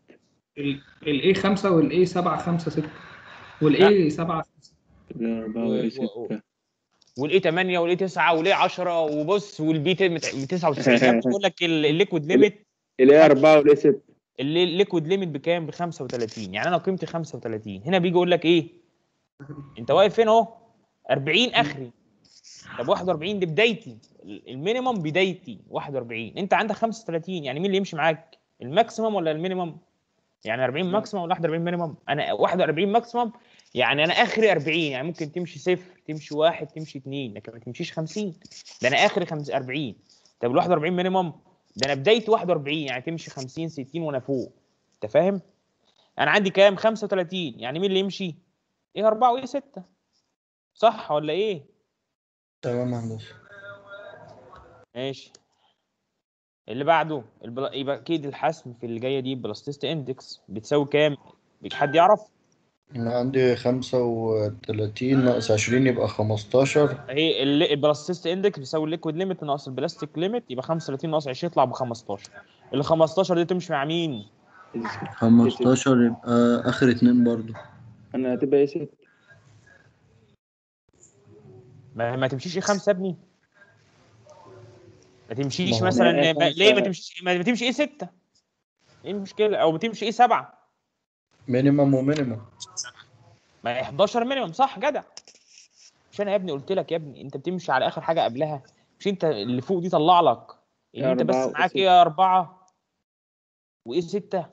ال A 5 وال A 7 5 6 وال A 7 5 A أربعة و- و A و- ستة وال A 8 وال A 9 وال A 10 وبص وال B 99 كام بقول لك ال- الليكويد ليميت الايه أربعة والايه ستة. اللي الليكويد ليميت بكام؟ ب 35 يعني أنا قيمتي 35 هنا بيجي يقول لك إيه؟ أنت واقف فين أهو. 40 آخري. طب 41 دي بدايتي. ال minimum بدايتي. 41 أنت عندك 35 يعني مين اللي يمشي معاك؟ ال maximum ولا ال minimum؟ يعني 40 maximum ولا 41 minimum؟ أنا 41 maximum. يعني أنا آخري 40 يعني ممكن تمشي صفر تمشي واحد تمشي اثنين لكن ما تمشيش 50 ده أنا آخري 50 40 طب ال 41 minimum؟ ده أنا بدايتي 41 يعني تمشي 50 60 وأنا فوق. أنت فاهم؟ أنا عندي كام؟ 35 يعني مين اللي يمشي؟ A 4 و A 6 صح ولا إيه؟ تمام يا هندسة. ماشي. اللي بعده البل... يبقى أكيد الحسم في اللي جاية دي plasticity index. بتساوي كام؟ حد يعرف؟ أنا عندي خمسة وتلاتين ناقص عشرين يبقى خمستاشر. هي ال- ال plasticity index بيساوي ال liquid limit ناقص ال plastic limit يبقى 35 ناقص 20 يطلع ب 15 ال 15 دي تمشي مع مين؟ خمستاشر يبقى آخر اتنين برضو. أنا هتبقى A ستة ما, ما تمشيش A 5 يا ابني؟ ما تمشيش مثلا ما... ليه ما تمشيش ما ما تمشي A 6 إيه المشكلة؟ أو بتمشي إيه 7 مينيمم ومينيمم ما هي 11 مينيمم صح جدع. مش أنا يا ابني قلت لك يا ابني أنت بتمشي على آخر حاجة قبلها. مش أنت اللي فوق دي طلع لك. يا أنت بس معاك. A أربعة؟ و A ستة؟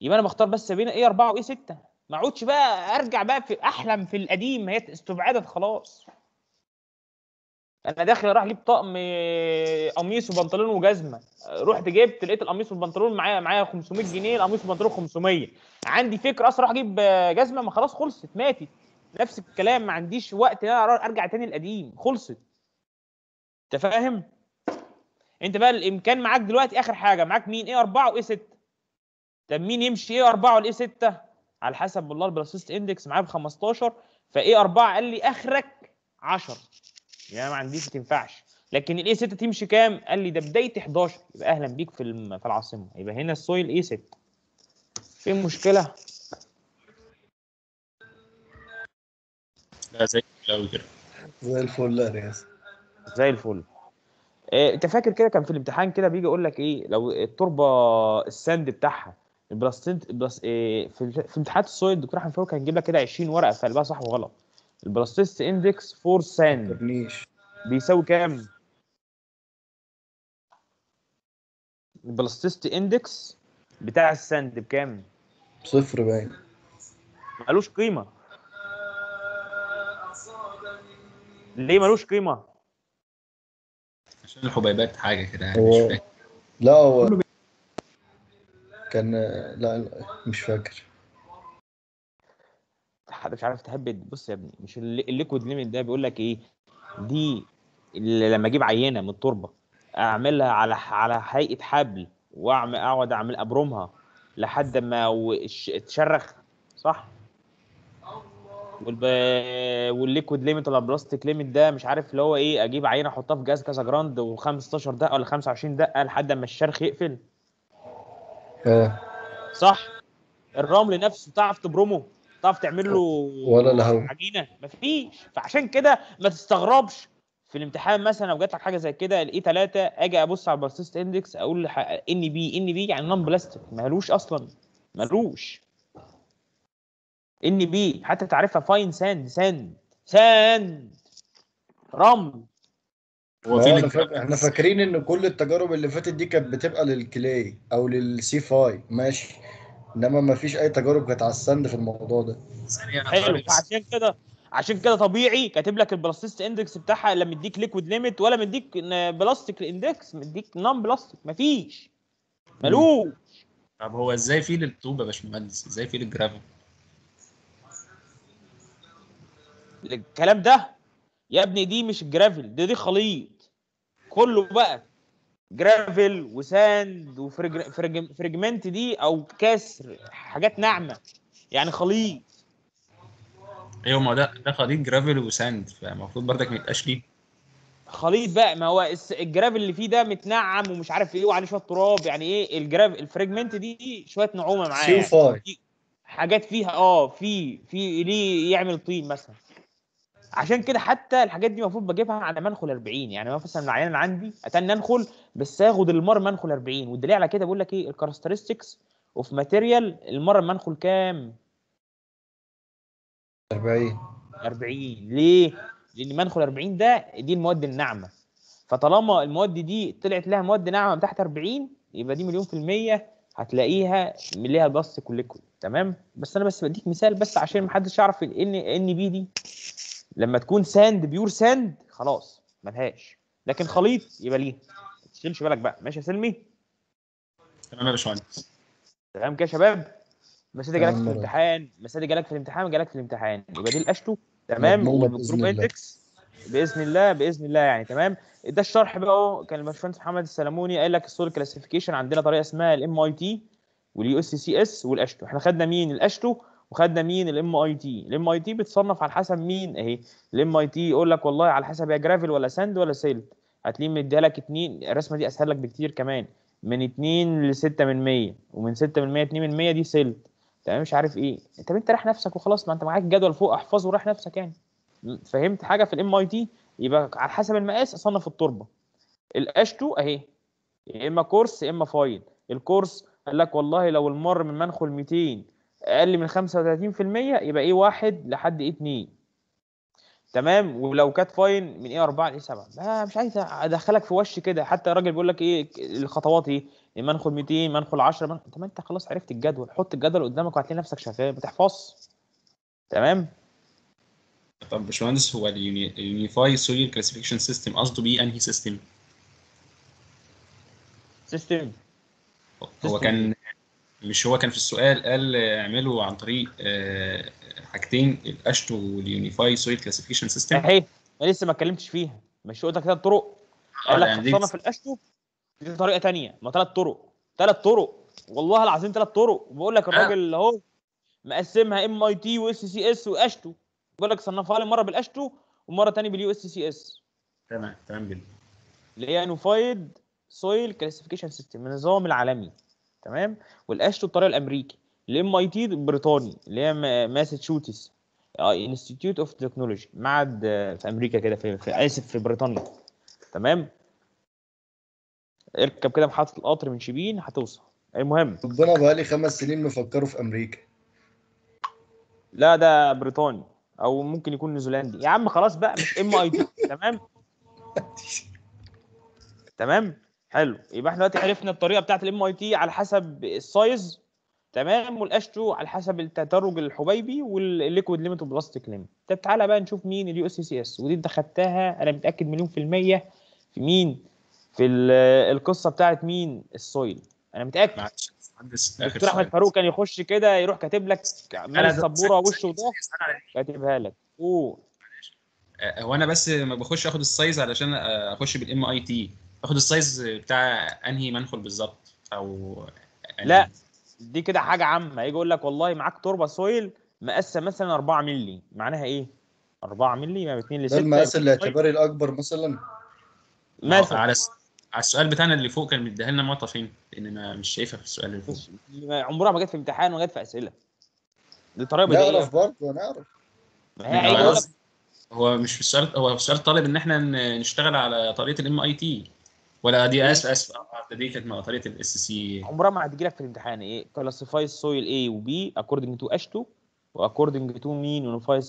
يبقى أنا بختار بس بين A أربعة و A ستة؟ ما أقعدش بقى أرجع بقى في أحلم في القديم هي استبعدت خلاص. أنا داخل راح أجيب طقم آه، قميص وبنطلون وجزمة. آه، رحت جبت لقيت القميص والبنطلون معايا معايا 500 جنيه القميص والبنطلون 500 عندي فكرة أصلا أروح أجيب آه، جزمة ما خلاص خلصت ماتت. نفس الكلام ما عنديش وقت ان أنا ارجع تاني القديم خلصت. انت فاهم؟ انت بقى الامكان معاك دلوقتي اخر حاجة معاك مين؟ إيه 4 وايه 6 طب مين يمشي A 4 وال A 6 على حسب والله ال plasticity index معاه ب 15 ف A 4 قال لي آخرك 10 يعني ما عنديش ما تنفعش. لكن ال A 6 تمشي كام؟ قال لي ده بداية 11 يبقى أهلا بيك في في العاصمة. يبقى هنا ال soil A 6 في مشكله لا زي كده. زي الفل يا زي الفل. إيه، أنت فاكر كده كان في الامتحان كده بيجي يقول لك إيه؟ لو التربة ال sand بتاعها ال plasticity بلس إيه في في امتحانات ال soil الدكتور أحمد فاروق كان يجيب لك كده 20 ورقة في قلبها صح وغلط. ال plasticity index for sand بيساوي كام؟ ال plasticity index بتاع ال sand بكام؟ صفر باين. ملوش قيمة. ليه ملوش قيمة؟ عشان الحبيبات حاجة كده يعني مش فاهم لا هو كان لا لا، مش فاكر. حد مش عارف تهبد بص يا ابني مش الل- ال liquid limit ده بيقول لك إيه؟ دي اللي لما أجيب عينة من التربة أعملها على على هيئة حبل واعمل أقعد اعمل أبرمها لحد ما تشرخ صح؟ والب... وال liquid limit ولا ال plastic limit ده مش عارف اللي هو إيه أجيب عينة أحطها في جهاز كذا كاساجراند و15 دقة ولا 25 دقة لحد ما الشرخ يقفل. آه. صح؟ الرمل نفسه تعرف تبرمه؟ تعرف تعمل له ولا الهوا. عجينة؟ مفيش. فعشان كده ما تستغربش. في الامتحان مثلا لو جات لك حاجة زي كده ال A 3 أجي أبص على ال plasticity index أقول NP NP يعني non plastic مالوش أصلا. مالوش. NP. حتى تعرفها fine sand sand sand رمل. إحنا فاكرين إن كل التجارب اللي فاتت دي كانت بتبقى لل clay أو للسي فاي. ماشي. إنما ما فيش أي تجارب كانت على ال sand في الموضوع ده. ثانية حلو. فعشان كده عشان كده طبيعي كاتب لك ال plasticity index بتاعها لا مديك liquid limit ولا مديك plastic index مديك non plastic مفيش. ملوش. طب هو إزاي في للطوبه يا باشمهندس؟ إزاي في لل gravel؟ الكلام ده؟ يا ابني دي مش ال gravel دي دي خليط. كله بقى gravel و sand و fragment دي أو كسر حاجات ناعمة يعني خليط. أيوه ما ده ده خليط gravel و sand فالمفروض برضك ما يبقاش ليه. خليط بقى ما هو ال gravel اللي فيه ده متنعم ومش عارف إيه وعليه شوية تراب يعني إيه ال gravel ال fragment دي شوية نعومة معاه يعني. حاجات فيها آه في في ليه يعمل طين مثلا. عشان كده حتى الحاجات دي المفروض بجيبها على منخل 40 يعني مثلا العينة عندي اتنخل بس اخد المر منخل 40 والدليل على كده بقول لك إيه؟ ال characteristics of material المر منخل كام؟ 40 40 ليه؟ لأن منخل 40 ده دي المواد الناعمة. فطالما المواد دي طلعت لها مواد ناعمة تحت 40 يبقى دي مليون في المية هتلاقيها ليها plastic و liquid تمام؟ بس أنا بس بديك مثال بس عشان محدش يعرف إن NP دي. لما تكون sand pure sand خلاص ملهاش. لكن خليط يبقى ليه. ما تشيلش بالك بقى. ماشي يا سلمي؟ تمام يا باشمهندس. تمام كده يا شباب؟ مسادة جالك في. الامتحان. مسادة جالك في الامتحان جالك في الامتحان. يبقى دي ال AASHTO تمام؟ وال group بإذن الله. index بإذن الله بإذن الله يعني. تمام؟ ده الشرح بقى أهو. كان الباشمهندس محمد السلموني قال لك ال soil classification عندنا طريقة اسمها ال MIT وال USCS وال AASHTO إحنا خدنا مين؟ ال AASHTO وخدنا مين؟ ال MIT. ال MIT بتصنف على حسب مين؟ اهي. ال MIT يقول لك والله على حسب يا gravel ولا sand ولا silt. هتلاقيه مديها لك اتنين الرسمة دي أسهل لك بكتير كمان. من 2 ل 6 من 100 ومن 6 من 100 2 من 100 دي silt. تمام؟ مش عارف إيه. طب انت ريح نفسك وخلاص ما انت معاك جدول فوق احفظه وريح نفسك يعني. فهمت حاجة في ال MIT؟ يبقى على حسب المقاس أصنف التربة. ال AASHTO اهي. يا إما coarse يا إما fine ال coarse قال لك والله لو المر من منخل 200 أقل من 35% يبقى A واحد لحد A 2 تمام؟ ولو كانت fine من A 4 ل A 7 ما مش عايز أدخلك في وش كده. حتى الراجل بيقول لك إيه الخطوات إيه؟ منخل 200 منخل 10 منخل... طب ما أنت خلاص عرفت الجدول. حط الجدول قدامك وهتلاقي نفسك شغال ما تحفظش تمام؟ طب باشمهندس هو ال unified soil classification system قصده بيه أنهي system؟ system هو. كان مش هو كان في السؤال قال اعملوا عن طريق آه، حاجتين ال AASHTO وال unified soil classification system. اهي أنا لسه ما اتكلمتش فيها. مش قلت لك ثلاث طرق؟ قال لك يعني تصنف ال AASHTO دي طريقة تانية. ما ثلاث طرق. ثلاث طرق. والله العظيم ثلاث طرق. وبقول لك الراجل اللي أهو مقسمها MIT و SCS و AASHTO بقول لك صنفها لي مرة بال AASHTO ومرة ثانية بال USCS تمام تمام جدا. اللي هي unified soil classification system النظام العالمي. تمام؟ وال AASHTO الطريقة الأمريكي ال MIT البريطاني اللي هي Ma- Massachusetts Institute of Technology معهد آه، في أمريكا كده في, في آسف في بريطانيا. تمام؟ اركب كده محطة القطر من شبين هتوصل. المهم. ربنا بقالي خمس سنين مفكره في أمريكا. لا ده بريطاني أو ممكن يكون نيوزيلندي. يا عم خلاص بقى مش MIT. تمام؟ تمام؟ حلو. يبقى إحنا دلوقتي عرفنا الطريقة بتاعت ال MIT على حسب ال size تمام؟ وال AASHTO على حسب التدرج الحبيبي وال liquid limit وال plastic limit طب تعالى بقى نشوف مين ال USCS ودي أنت خدتها أنا متأكد مليون في المية في مين؟ في ال- القصة بتاعت مين؟ ال soil أنا متأكد. معلش دكتور أحمد فاروق كان يخش كده يروح كاتب لك مال ده- السبورة اسأل على دي. كاتبها لك. اوه هو أنا بس ما بخش آخد ال size علشان أخش بال MIT اخد ال size بتاع انهي منخل بالظبط أو أنهي- لا دي كده حاجة عامة. يجي يقول لك والله معاك تربة soil مقاسه مثلا 4 مللي. معناها إيه؟ 4 مللي ما 2 ل ده 6 المقاس الاعتباري الأكبر مثلا. مثلا. على مثلا الس- على السؤال بتاعنا اللي فوق كان مديها لنا نقطه فين؟ لأن أنا مش شايفها في السؤال اللي فوق. عمرها ما جت في امتحان وجت في أسئلة. دي طريقة بدائيه نعرف برضه نعرف. هو مش في السؤال هو في السؤال طالب إن إحنا نشتغل على طريقة ال MIT ولا دي آسف آسف. آه، دي كانت مع طريقه ال SC عمرها ما هتجي لك في الامتحان. إيه؟ classify soil A و B according to H2 و according to mean unified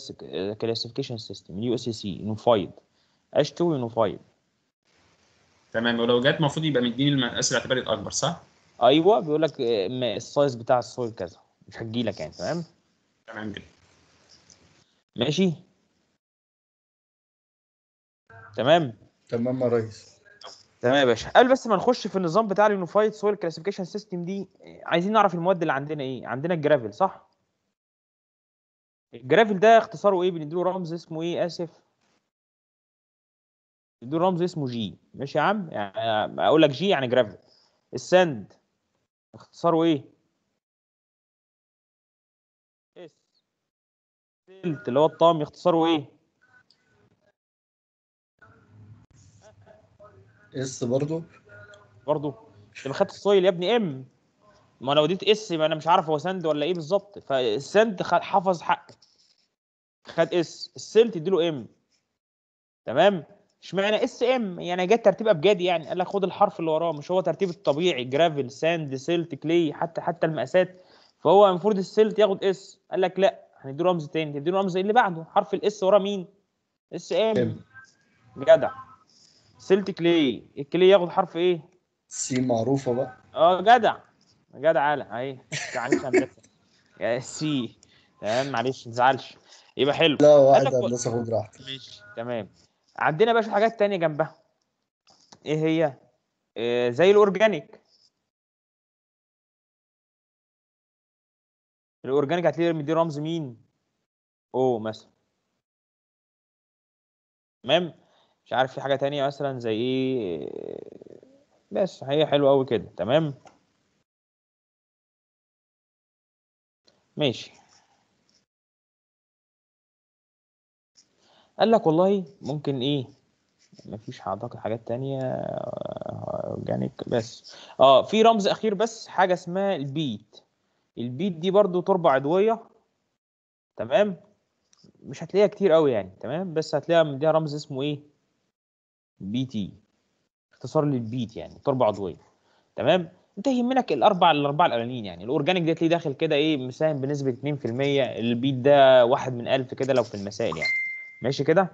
classification system. ال USC unified. AASHTO unified. تمام. ولو جت المفروض يبقى مديني المقاس الاعتباري الاكبر صح؟ أيوه. بيقول لك آه، ما ال size بتاع ال soil كذا. مش هتجي لك يعني تمام؟ تمام كده ماشي؟ تمام. تمام يا ريس. تمام يا باشا. قبل بس ما نخش في النظام بتاع ال unified soil classification system دي عايزين نعرف المواد اللي عندنا إيه؟ عندنا ال gravel صح؟ ال gravel ده اختصاره إيه؟ بنديله رمز اسمه إيه؟ آسف. نديله رمز اسمه G ماشي يا عم؟ يعني أقول لك G يعني gravel ال sand اختصاره إيه؟ S اللي هو الطمي اختصاره إيه؟ S برضه برضه أنت خدت ال soil يا ابني M. ما لو اديت S يبقى أنا مش عارف هو sand ولا إيه بالظبط. فال sand خد حفظ حقه خد S. ال silt اديله M. تمام؟ اشمعنى S M؟ يعني جت ترتيب ابجدي يعني. قال لك خد الحرف اللي وراه. مش هو ترتيب الطبيعي. gravel sand silt clay حتى حتى المقاسات. فهو المفروض ال silt ياخد S. قال لك لا. هنديله رمز تاني. تديله رمز اللي بعده. حرف ال S وراه مين؟ S M. M. جدع. silt clay. ال clay ياخد حرف إيه؟ C معروفة بقى. آه جدع. جدع على أهي. معلش هندسة. يا C. تمام معلش ما تزعلش. يبقى حلو. لا واحد هندسة خد راحتك. ماشي تمام. عندنا بقى شوية حاجات تانية جنبها. إيه هي؟ إيه زي ال organic. ال organic هتلاقي مديه رمز مين؟ أو مثلا. تمام؟ مش عارف في حاجة تانية مثلا زي إيه بس هي حلوة قوي كده تمام؟ ماشي. قال لك والله ممكن إيه مفيش أعتقد حاجات تانية organic بس. آه في رمز أخير بس حاجة اسمها ال peat. ال peat دي برضو تربة عضوية تمام؟ مش هتلاقيها كتير قوي يعني تمام؟ بس هتلاقيها مديها رمز اسمه إيه؟ PT. اختصار لل peat يعني تربه عضويه تمام؟ انت يهمك الأربع الاربعه الأولانيين يعني. ال organic ده تلاقيه داخل كده إيه مساهم بنسبة 2% ال peat ده واحد من ألف كده لو في المسائل يعني. ماشي كده؟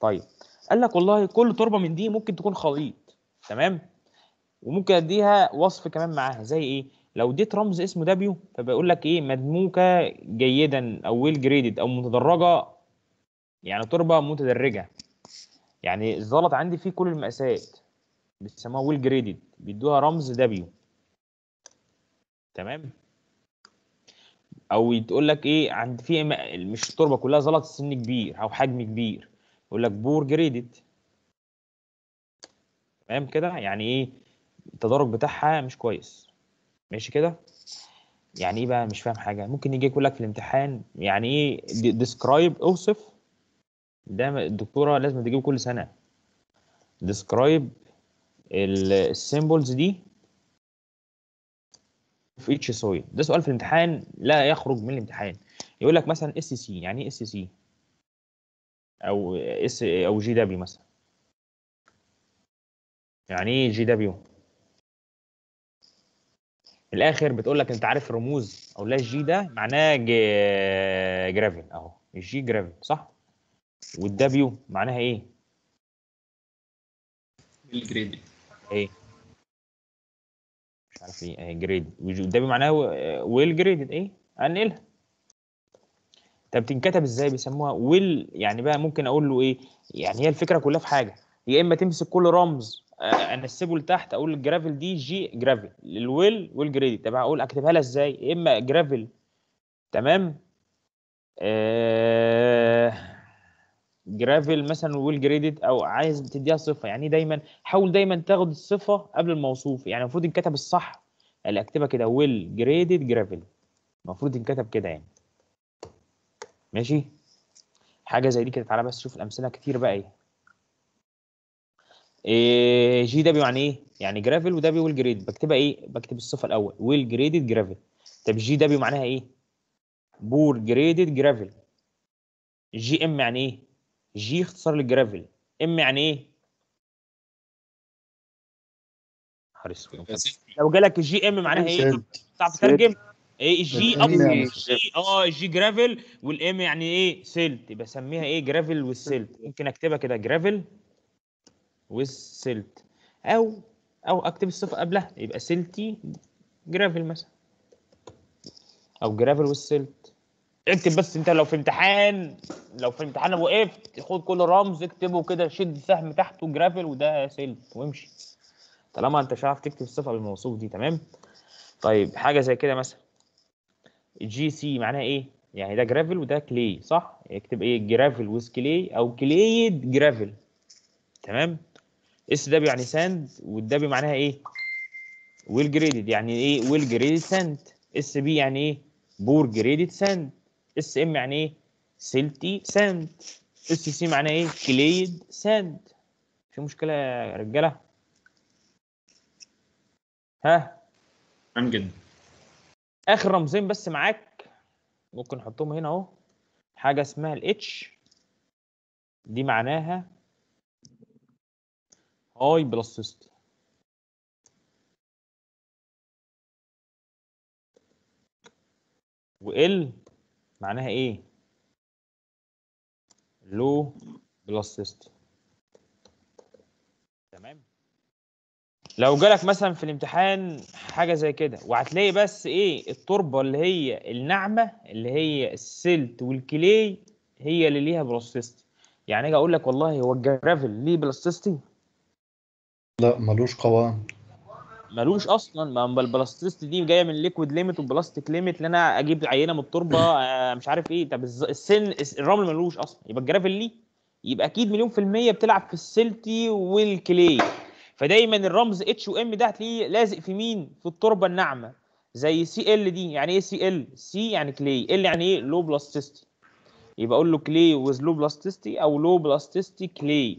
طيب. قال لك والله كل تربة من دي ممكن تكون خليط. تمام؟ وممكن أديها وصف كمان معاها. زي إيه؟ لو اديت رمز اسمه W فبيقول لك إيه مدموكة جيدا أو well graded أو متدرجة. يعني تربة متدرجة. يعني الزلط عندي فيه كل المقاسات بيسموها well graded بيدوها رمز W تمام؟ أو تقول لك إيه عند في مش التربة كلها زلط سن كبير أو حجم كبير. يقول لك poor graded تمام كده؟ يعني إيه التدرج بتاعها مش كويس. ماشي كده؟ يعني إيه بقى؟ مش فاهم حاجة. ممكن يجي يقول لك في الامتحان يعني إيه describe أوصف. ده الدكتورة لازم تجيبه كل سنة. describe ال symbols دي of each soil ده سؤال في الامتحان لا يخرج من الامتحان. يقول لك مثلا اس سي يعني إيه اس سي أو اس أو جي دبليو مثلا. يعني إيه GW الآخر بتقول لك أنت عارف الرموز أو لا ال G ده معناه G- gravel أهو. ال G gravel صح؟ وال W معناها إيه؟ ال graded. إيه؟ مش عارف إيه إيه graded. وال W معناها well graded إيه؟ أنقلها. طب تنكتب إزاي؟ بيسموها well يعني بقى ممكن أقول له إيه؟ يعني هي الفكرة كلها في حاجة. يا إما تمسك كل رمز آه، أنسبه لتحت أقول ال gravel دي G gravel ال well وال graded طب هقول أكتبها لها إزاي؟ يا إما gravel تمام؟ آه gravel مثلا well graded أو عايز تديها صفة. يعني دايما حاول دايما تاخد الصفة قبل الموصوف. يعني المفروض ينكتب الصح. اللي اكتبها كده well graded gravel المفروض ينكتب كده يعني. ماشي؟ حاجة زي دي كده. تعالى بس شوف الأمثلة كتير بقى إيه. إيه GW يعني إيه؟ يعني gravel و W well graded بكتبها إيه؟ بكتب الصفة الأول. well graded gravel طب GW معناها إيه؟ poor graded gravel GM يعني إيه؟ G اختصار لل gravel M يعني إيه؟ اسود. لو جالك ال GM معناها إيه؟ تعرف تترجم؟ إيه؟ ال G آه ال G gravel وال M يعني إيه؟ silt. يبقى اسميها إيه؟ gravel with silt ممكن أكتبها كده. gravel with silt أو أو أكتب الصفة قبلها. يبقى silty gravel مثلا. أو gravel with silt اكتب بس انت لو في امتحان لو في امتحان وقفت خد كل رمز اكتبه كده شد سهم تحته gravel وده silt وامشي. طالما انت مش تكتب الصفة بالموصوف دي تمام؟ طيب حاجة زي كده مثلا. GC معناها إيه؟ يعني ده gravel وده clay صح؟ اكتب إيه؟ gravel with clay أو clayey gravel تمام؟ اس دبليو يعني ساند والدبليو معناها إيه؟ well graded يعني إيه؟ well graded sand SP يعني إيه؟ poor graded sand SM يعني إيه؟ silty sand SC معناها إيه؟ clayey sand في مشكلة يا رجالة؟ ها؟ تمام جدا آخر رمزين بس معاك. ممكن نحطهم هنا اهو. حاجة اسمها ال H دي معناها high plasticity وال L معناها إيه؟ low plasticity تمام؟ لو جالك مثلا في الامتحان حاجة زي كده وهتلاقي بس إيه؟ التربة اللي هي الناعمة اللي هي ال silt وال clay هي اللي ليها plasticity يعني أجي أقول لك والله هو ال gravel ليه plasticity لا ملوش قوام. ملوش أصلا. ما ال plasticity دي جاية من liquid limit و plastic limit اللي أنا أجيب عينة من التربة آه، مش عارف إيه. طب السن الس- الرمل ملوش أصلا. يبقى ال gravel ليه؟ يبقى أكيد مليون في المية بتلعب في ال silt وال clay. فدايما الرمز H و L ده هتلاقيه لازق في مين؟ في التربة الناعمة. زي CL دي. يعني إيه CL C يعني clay L يعني إيه؟ low plasticity يبقى أقول له clay with low plasticity أو low plasticity clay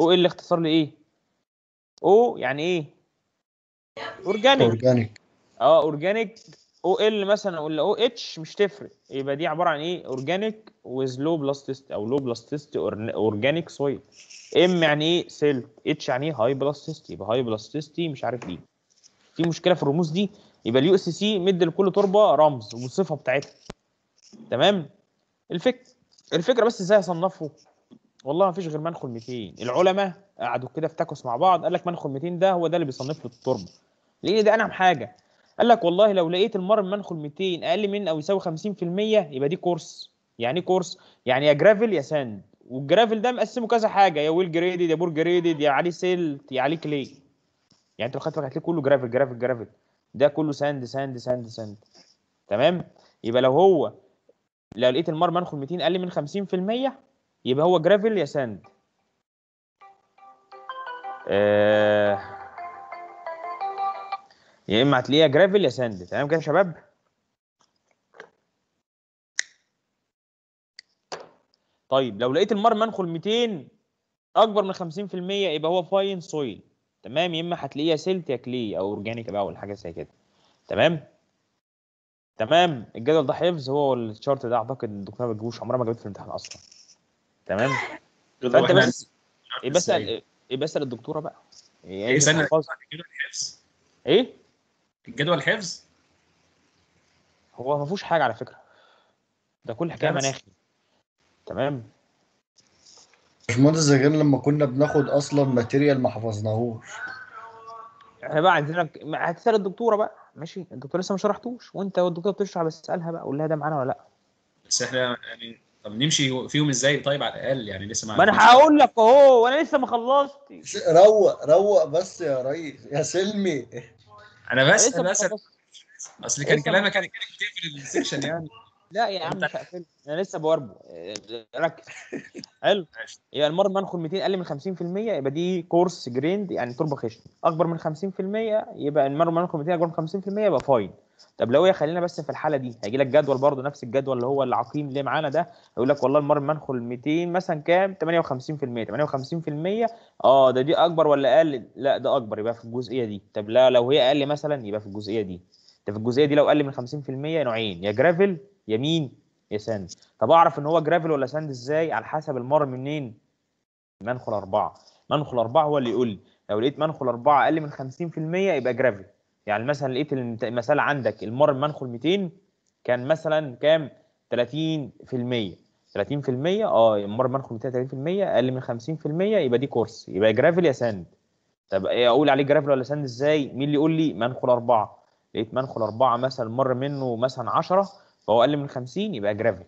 OL اختصار لإيه؟ O يعني إيه؟ organic organic آه organic OL مثلا ولا OH مش تفرق. يبقى دي عبارة عن إيه؟ organic with low plasticity أو low plasticity organic soil ام يعني إيه؟ CH يعني إيه؟ high plasticity يبقى high plasticity مش عارف إيه في مشكلة في الرموز دي. يبقى ال USC مدي لكل تربة رمز والصفة بتاعتها. تمام؟ الفكرة الفكرة بس إزاي اصنفه والله ما فيش غير منخل 200 العلماء قعدوا كده افتكسوا مع بعض قال لك منخل 200 ده هو ده اللي بيصنف له التربة. لأن ده أنعم حاجة. قال لك والله لو لقيت المر منخل 200 أقل من أو يساوي 50% يبقى دي coarse. يعني إيه coarse؟ يعني يا gravel يا sand. وال gravel ده مقسمه كذا حاجة يا well graded يا poor graded يا عليه silt يا عليه clay. يعني أنت لو خدت هتلاقي كله gravel gravel gravel ده كله sand sand sand sand. تمام؟ يبقى لو هو لو لقيت المر منخل 200 أقل من 50% يبقى هو gravel يا sand. آه يا إما هتلاقيها gravel يا sand. تمام كده يا شباب؟ طيب لو لقيت المر منخل 200 أكبر من 50% يبقى هو fine soil. تمام؟ يا إما هتلاقيها silt يا clay أو organic بقى ولا حاجة زي كده. تمام؟ تمام؟ الجدول ده حفظ هو ال chart ده أعتقد الدكتورة ما بتجيبوش عمرها ما جابت في الامتحان أصلا. تمام؟ فأنت بس إيه بسأل إيه بسأل الدكتورة بقى. يعني إيه سنه الجدول حفظ؟ إيه؟ الجدول حفظ؟ هو ما فيهوش حاجة على فكرة. ده كل حكاية مناخي تمام؟ باشمهندس ده غير لما كنا بناخد أصلا ماتيريال ما حفظناهوش. إحنا بقى عندنا هتسأل الدكتورة بقى. ماشي؟ الدكتوره لسه ما شرحتوش. وأنت والدكتورة بتشرح بس اسألها بقى. قول لها ده معانا ولا لأ. بس إحنا يعني طب نمشي فيهم إزاي؟ طيب على الأقل يعني لسه ما أنا هقول لك أهو وأنا لسه ما خلصتش. روق روق بس يا ريس يا سلمي. أنا بس ما بس. أصل كان كلامك كان كأنك بتقفل ال section يعني. لا يا عم مش هقفل. أنا لسه بوربه. إيه، ركز. حلو. يبقى المر من منخل 200 أقل من 50% يبقى دي coarse grained يعني تربه خشن. أكبر من 50% يبقى المر من منخل 200 أكبر من 50% يبقى fine طب لو هي خلينا بس في الحالة دي هيجي لك جدول برضه نفس الجدول اللي هو العقيم اللي معانا ده هيقول لك والله المر من منخل 200 مثلا كام؟ 58% 58% آه ده دي أكبر ولا أقل؟ لا ده أكبر يبقى في الجزئية دي. طب لا لو هي أقل مثلا يبقى في الجزئية دي. ده في الجزئية دي لو أقل من 50% نوعين يا gravel يا مين؟ يا sand. طب أعرف إن هو gravel ولا sand إزاي؟ على حسب المر منين؟ منخل أربعة. منخل أربعة هو اللي يقول لي. لو لقيت منخل أربعة أقل من 50% يبقى gravel يعني مثلا لقيت المسألة عندك المر المنخل 200 كان مثلا كام؟ 30% 30% آه المر المنخل 200 30% أقل من 50% يبقى دي coarse. يبقى gravel يا sand طب إيه أقول عليه gravel ولا sand إزاي؟ مين اللي يقول لي؟ منخل أربعة. لقيت منخل أربعة مثلا مر منه مثلا 10 فهو أقل من 50 يبقى gravel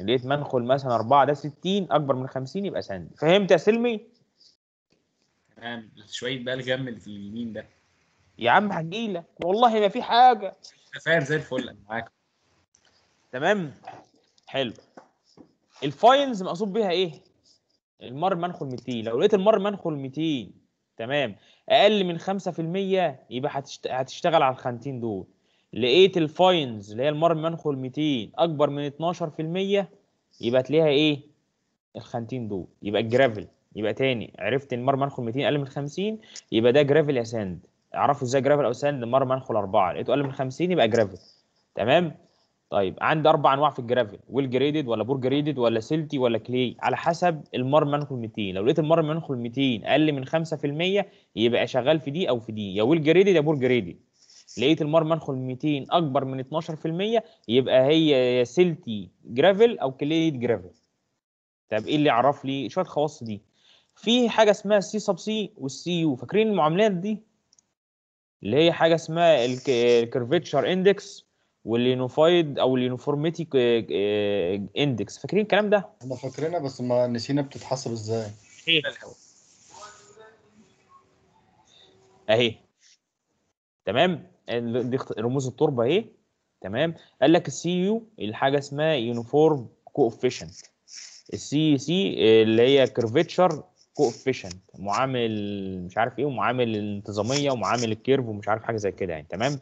لقيت منخل مثلا 4 ده 60 أكبر من 50 يبقى sand فهمت يا سلمي؟ تمام. شوية بقى الجم اللي في اليمين ده. يا عم هجيلك. والله ما في حاجة. فاهم زي الفل. معاك. تمام؟ حلو. ال fines مقصود بيها إيه؟ المر منخل 200 لو لقيت المر منخل 200 تمام. أقل من 5% يبقى هتشت... هتشتغل على الخانتين دول. لقيت ال fines اللي هي المر منخل 200 أكبر من 12% يبقى تلاقيها إيه؟ الخانتين دول. يبقى ال gravel. يبقى تاني. عرفت المر منخل 200 أقل من 50 يبقى ده gravel يا sand. اعرفوا إزاي gravel أو sand المر منخل 4 لقيته أقل من 50 يبقى gravel تمام؟ طيب عندي أربع أنواع في ال gravel well graded ولا poor graded ولا silty ولا clayey؟ على حسب المر منخل 200 لو لقيت المر منخل 200 أقل من 5% يبقى شغال في دي أو في دي. يا well graded يا poor graded. لقيت المر منخل 200 أكبر من 12% يبقى هي يا silty gravel أو clayey gravel طب إيه اللي يعرف لي شوية خواص دي. في حاجة اسمها ال C sub C وال CU. فاكرين المعاملات دي؟ اللي هي حاجة اسمها ال curvature index وال unified أو ال uniformity index فاكرين الكلام ده؟ إحنا فاكرينها بس ما نسينا بتتحسب إزاي. أهي. تمام؟ ال- دي رموز التربة أهي. تمام؟ قال لك ال CU الحاجة اسمها uniform coefficient ال CC اللي هي curvature coefficient معامل مش عارف إيه ومعامل الانتظامية ومعامل ال curve ومش عارف حاجة زي كده يعني تمام؟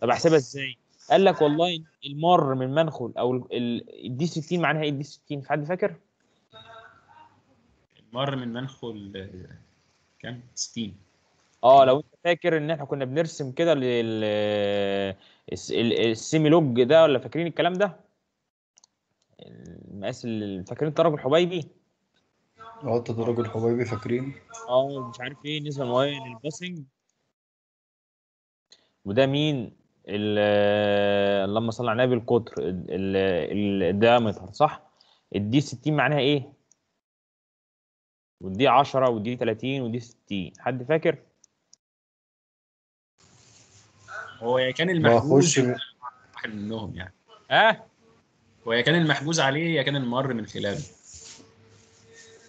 طب أحسبها إزاي؟ قال لك والله المر من منخل أو ال D 60 معناها إيه؟ ال D 60 في حد فاكر؟ مر من منخل كام؟ 60 آه لو أنت فاكر إن إحنا كنا بنرسم كده لل الس- ال- ال semi log ده ولا فاكرين الكلام ده؟ المقاس اللي فاكرين التدرج الحبيبي؟ آه تدرج الحبيبي فاكرين؟ آه مش عارف إيه نسبه مئويه لل passing. وده مين؟ ال- اللهم صل على النبي القطر ال diameter صح؟ ال D 60 معناها إيه؟ وال D 10 وال D 30 و D 60 حد فاكر؟ هو يا كان المحجوز واحد منهم يعني. ها؟ هو يا كان المحجوز عليه يا كان المر من خلاله.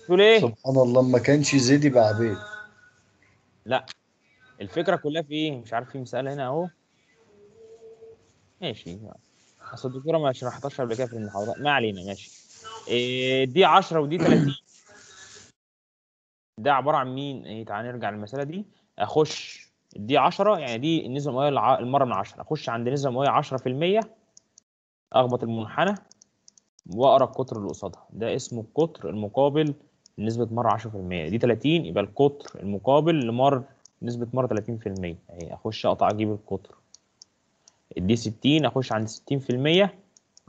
تقول إيه؟ سبحان الله ما كانش زيد يبقى عبيد. لا الفكرة كلها في إيه؟ مش عارف في مسألة هنا أهو. ماشي. أصل الدكتورة ما شرحتهاش قبل كده في المحاضرات ما علينا ماشي. إيه دي 10 ودي 30 ده عبارة عن مين؟ إيه تعال نرجع للمسألة دي. أخش D 10 يعني دي النسبة المئوية المرة من 10 أخش عند نسبة مئوية 10% أخبط المنحنى وأقرأ القطر اللي قصادها. ده اسمه القطر المقابل لنسبه مره 10% D 30 يبقى القطر المقابل لمر نسبة مره 30% اهي أخش أقطع أجيب القطر. ال D 60 أخش عند 60%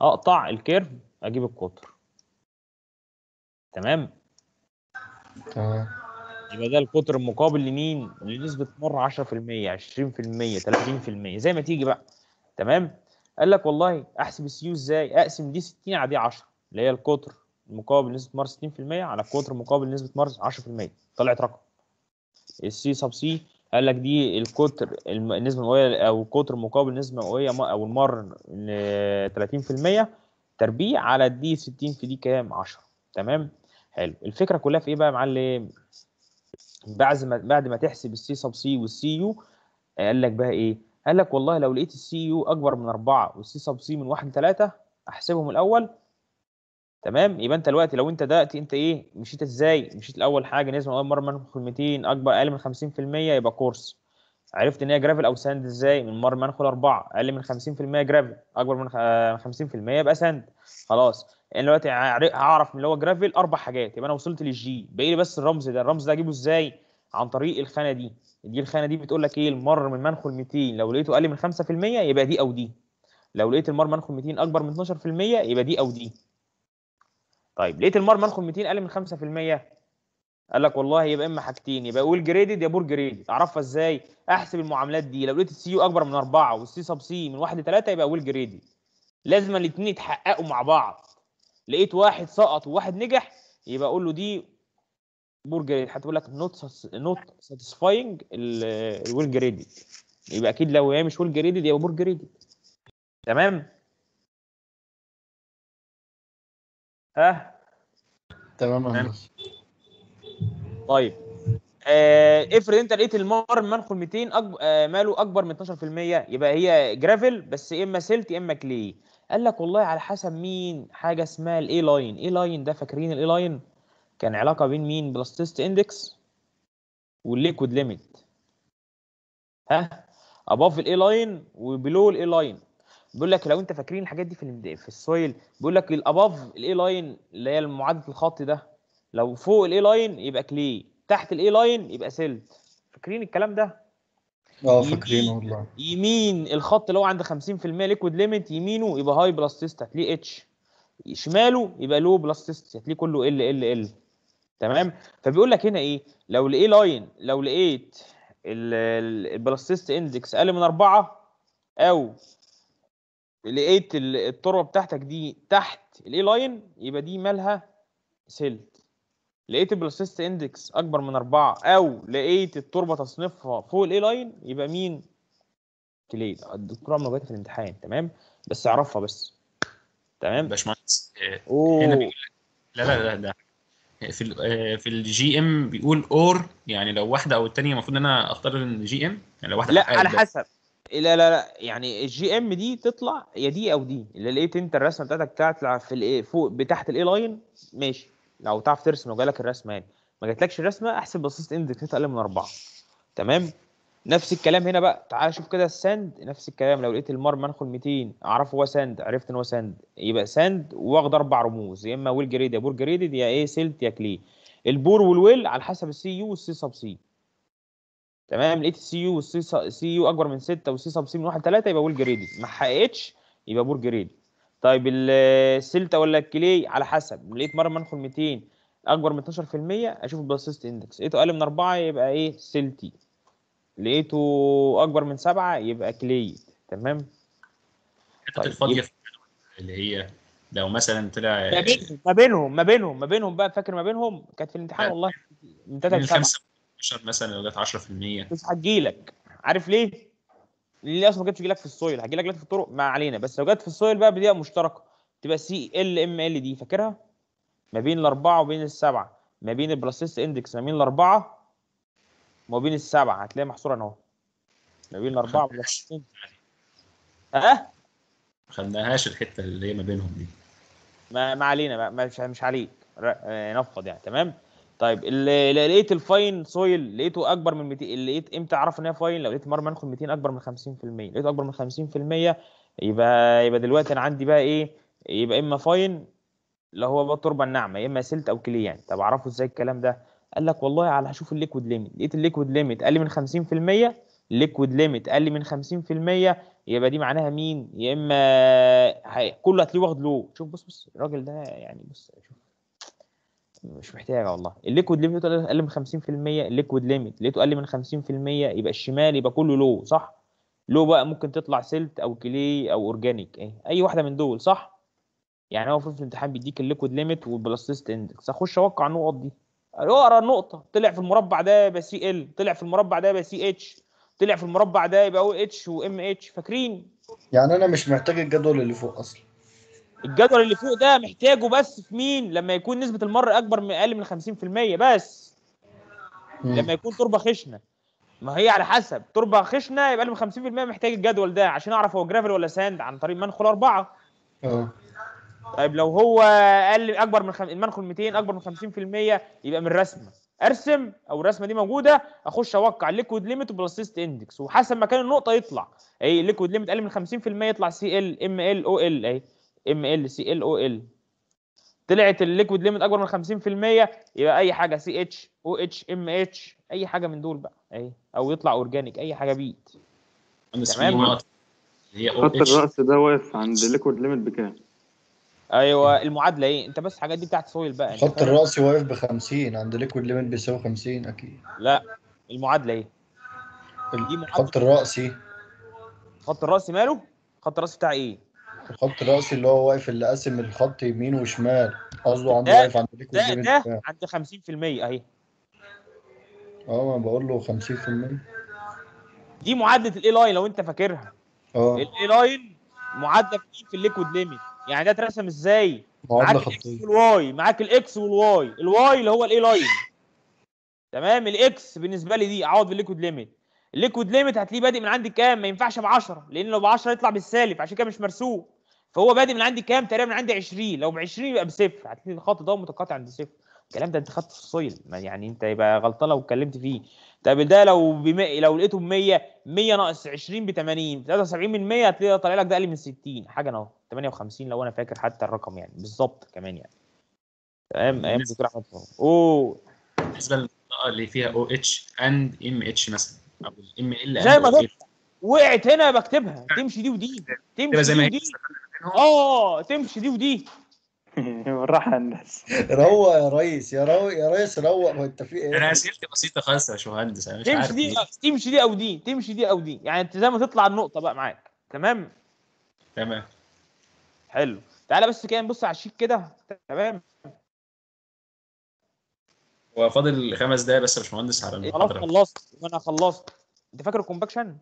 أقطع ال curve أجيب القطر. تمام؟ تمام. يبقى ده القطر المقابل لمين؟ لنسبة مرة 10% 20% 30% زي ما تيجي بقى. تمام؟ قال لك والله أحسب ال CU إزاي؟ أقسم D 60 على D 10 اللي هي القطر. المقابل نسبة مرة 60% على القطر المقابل نسبة مرة 10% طلعت رقم. ال C sub C قال لك دي القطر الم- النسبة المئوية أو القطر مقابل نسبة مئوية م- أو المر ل 30% تربيع على ال D 60 في D كام؟ 10 تمام؟ حلو. الفكرة كلها في إيه بقى يا معلم؟ بعد ما بعد ما تحسب ال C sub C وال C U قال لك بقى إيه؟ قال لك والله لو لقيت ال C U أكبر من 4 وال C sub C من 1 ل 3 أحسبهم الأول. تمام؟ يبقى انت دلوقتي لو انت دلوقتي انت إيه مشيت إزاي؟ مشيت الأول حاجة نسبة اول مره منخل 200 أكبر أقل من 50% يبقى coarse. عرفت إن هي gravel أو sand إزاي؟ من مره منخل 4 أقل من 50% gravel أكبر من خ- آه، 50% يبقى sand خلاص. يعني دلوقتي هعر- هعرف من اللي هو gravel أربع حاجات يبقى أنا وصلت لل G باقي لي بس الرمز ده الرمز ده أجيبه إزاي؟ عن طريق الخانة دي. دي الخانة دي بتقول لك إيه؟ المر من منخل 200 لو لقيته أقل من 5% يبقى دي أو دي. لو لقيت المر منخل 200 أكبر من 12% يبقى دي أو دي. طيب لقيت المار من منخل 200 أقل من 5% قال لك والله يبقى إما حاجتين يبقى well graded يا poor graded أعرفها إزاي؟ أحسب المعاملات دي. لو لقيت ال C U أكبر من 4 وال C sub C من 1 ل 3 يبقى well graded لازم الاثنين يتحققوا مع بعض. لقيت واحد سقط وواحد نجح يبقى أقول له دي poor graded هتقول لك not not satisfying ال well graded يبقى أكيد لو هي مش well graded يبقى poor graded تمام؟ ها؟ تمام. طيب. آه افرض انت لقيت المار منخل 200 أكب... آه ماله أكبر من 12% يبقى هي gravel بس يا إما silt يا إما clay. قال لك والله على حسب مين حاجة اسمها ال A line A line ده فاكرين ال A line كان علاقة بين مين؟ plasticity index وال liquid limit. ها؟ above ال A line و below ال A line بيقول لك لو انت فاكرين الحاجات دي في في ال soil بيقول لك ال above ال A line اللي هي معادله الخط ده لو فوق ال A line يبقى clay تحت ال A line يبقى silt فاكرين الكلام ده؟ آه يمين. فاكرينه والله. يمين الخط اللي هو عند 50% liquid limit يمينه يبقى high plasticity هتلاقيه H شماله يبقى low plasticity هتلاقيه كله L L L تمام؟ فبيقول لك هنا إيه؟ لو ال A line لو لقيت ال- ال- ال plasticity index أقل من أربعة أو لقيت ال- التربة بتاعتك دي تحت ال A line يبقى دي مالها silt لقيت ال plasticity index أكبر من أربعة أو لقيت التربة تصنيفها فوق ال A line يبقى مين؟ كليد الدكتورة عملوا جت في الامتحان تمام؟ بس أعرفها بس. تمام؟ باشمهندس آه، هنا بيقول لا لا لا لا. في ال آه، في الجي ام بيقول اور يعني لو واحدة أو الثانية المفروض إن أنا أختار الجي ام يعني لو واحدة لا على ده. حسب. لا لا لا يعني الجي ام دي تطلع يا دي أو دي. اللي لقيت أنت الرسمة بتاعتك تطلع في الايه فوق بتحت الاي لاين ماشي. لو تعرف ترسم لو جالك الرسمة يعني. ما جاتلكش الرسمة احسب بصيص اندكس أقل من أربعة. تمام؟ نفس الكلام هنا بقى. تعال شوف كده ال sand نفس الكلام. لو لقيت المار منخل 200 أعرفه هو sand عرفت إن هو sand يبقى sand واخد أربع رموز. يا إما well graded يا poor graded يا إيه silt يا clay. ال poor وال well على حسب ال C U وال C sub C. تمام؟ لقيت السي يو والسي سي يو أكبر من 6 وال C sub C من 1 ل 3 يبقى well graded ما حققتش يبقى poor graded طيب ال- ال silt ولا ال clay على حسب. لقيت مره منخل 200 أكبر من 12% أشوف البلاسيست اندكس لقيته أقل من 4 يبقى إيه؟ سلتي لقيته أكبر من 7 يبقى كلي. تمام؟ الحتت طيب، الفاضية اللي هي لو مثلا طلع ما بينهم ما بينهم ما بينهم ما بينهم بقى. فاكر ما بينهم؟ كانت في الامتحان لا. والله. من 3 من ل 7 5 مثلا لو جت 10% بس هتجيلك. عارف ليه؟ ليه أصلا ما جاتش تجيلك في السويل. هتجيلك دلوقتي في الطرق ما علينا. بس لو جت في السويل بقى بدقيقه مشتركة. تبقى CL ML دي فاكرها؟ ما بين الأربعة وبين السبعة. ما بين ال plasticity index ما بين الأربعة وما بين السبعة. هتلاقي محصورة أهو. ما بين الأربعة وال plasticity index. ها؟ ما خدناهاش الحتة اللي هي ما بينهم دي. ما, ما علينا. بقى مش مش عليك. آه، نفض يعني. تمام؟ طيب اللي لقيت ال fine soil لقيته أكبر من 200 اللي لقيت إمتى اعرف إن هي fine؟ لو لقيت مرة منخل 200 أكبر من 50% لقيته أكبر من 50% يبقى يبقى دلوقتي أنا عندي بقى إيه؟ يبقى إما fine اللي هو بقى التربة الناعمة يا إما silt أو clay يعني. طب أعرفه إزاي الكلام ده؟ قال لك والله على هشوف ال liquid limit. لقيت ال liquid limit أقل من 50% ال liquid limit أقل من 50% يبقى دي معناها مين؟ يا إما كله هتلاقيه واخد low شوف بص بص الراجل ده يعني بص شوف. مش محتاجة والله. ال liquid limit أقل من 50% ال liquid limit. لقيته أقل من 50% يبقى الشمال يبقى كله low صح؟ low بقى ممكن تطلع silt أو clay أو organic إيه؟ أي واحدة من دول صح؟ يعني هو المفروض في الامتحان بيديك ال liquid limit وال plasticity index. أخش أوقع النقط دي. أقرأ النقطة. طلع في المربع ده يبقى CL. طلع في المربع ده يبقى CH. طلع في المربع ده يبقى أو إتش وام إتش. فاكرين؟ يعني أنا مش محتاج الجدول اللي فوق أصلا. الجدول اللي فوق ده محتاجه بس في مين؟ لما يكون نسبة المر أكبر من أقل من 50% بس. لما يكون تربة خشنة. ما هي على حسب. تربة خشنة يبقى أقل من 50% محتاج الجدول ده. عشان أعرف هو gravel ولا sand عن طريق منخل أربعة. آه. طيب لو هو أقل أكبر من خم... المنخل 200 أكبر من 50% يبقى من رسمة. أرسم أو الرسمة دي موجودة أخش أوقع ال liquid limit و plasticity index وحسب مكان النقطة يطلع. أي ال liquid limit أقل من 50% يطلع CL ML OL اهي ML CL OL طلعت ال liquid limit أكبر من 50% يبقى أي حاجة سي اتش أو اتش ام اتش أي حاجة من دول بقى اهي أو يطلع organic أي حاجة peat تمام. هي خط اتش الرأس ده واقف عند liquid limit بكام؟ أيوه المعادلة إيه؟ أنت بس الحاجات دي بتاعت soil بقى فاهم؟ الرأسي واقف ب 50 عند liquid limit بيساوي 50 أكيد. لا المعادلة إيه؟ الخط الرأسي خط الرأس ماله؟ خط الرأس بتاع إيه؟ الخط الرأسي اللي هو واقف اللي قاسم الخط يمين وشمال. قصده عنده ده- واقف عند liquid ده ده عند 50% أهي. آه ما بقول له 50% دي معادلة ال A line لو أنت فاكرها. آه. ال A line معادلة في في ال liquid limit. يعني ده اترسم إزاي؟ معاك الاكس والواي معاك الاكس والواي الواي اللي هو ال A line تمام؟ ال X بالنسبة لي دي أعوض بال liquid limit. ال liquid limit هتلاقيه بادئ من عندي كام؟ ما ينفعش ب 10 لأن لو ب 10 يطلع بالسالب عشان كده مش مرسوم. فهو بادئ من عندي كام؟ تقريبا من عندي 20 لو ب 20 يبقى بصفر. هتلاقي الخط ده متقاطع عند صفر. الكلام ده انت خدته في ال soil ما يعني انت يبقى غلطان لو اتكلمت فيه. طب ده لو بم... لو لقيته ب 100 100 ناقص 20 ب 80 73 من 100 هتلاقيه طالع لك ده أقل من 60 حاجة اهو 58 لو أنا فاكر حتى الرقم يعني. بالظبط كمان يعني. تمام أيام دكتور أحمد أوه. بالنسبة للمنطقه اللي فيها OH and MH مثلا. أو ال ML زي ما قلت وقعت هنا بكتبها. تمشي دي ودي. تمشي دي ودي. آه تمشي دي ودي. بالراحة يا الناس. روق يا ريس يا روق يا ريس روق. هو انت في أنا إيه؟ أسئلتي بسيطة خالص يا باشمهندس أنا مش تمشي عارف دي ليه. تمشي دي أو دي تمشي دي أو دي. يعني أنت زي ما تطلع النقطة بقى معاك. تمام؟ تمام. حلو. تعالى بس كده نبص على ال sheet كده. تمام؟ هو فاضل خمس دقايق بس يا باشمهندس على خلاص خلصت. وأنا خلصت. أنت فاكر ال compaction؟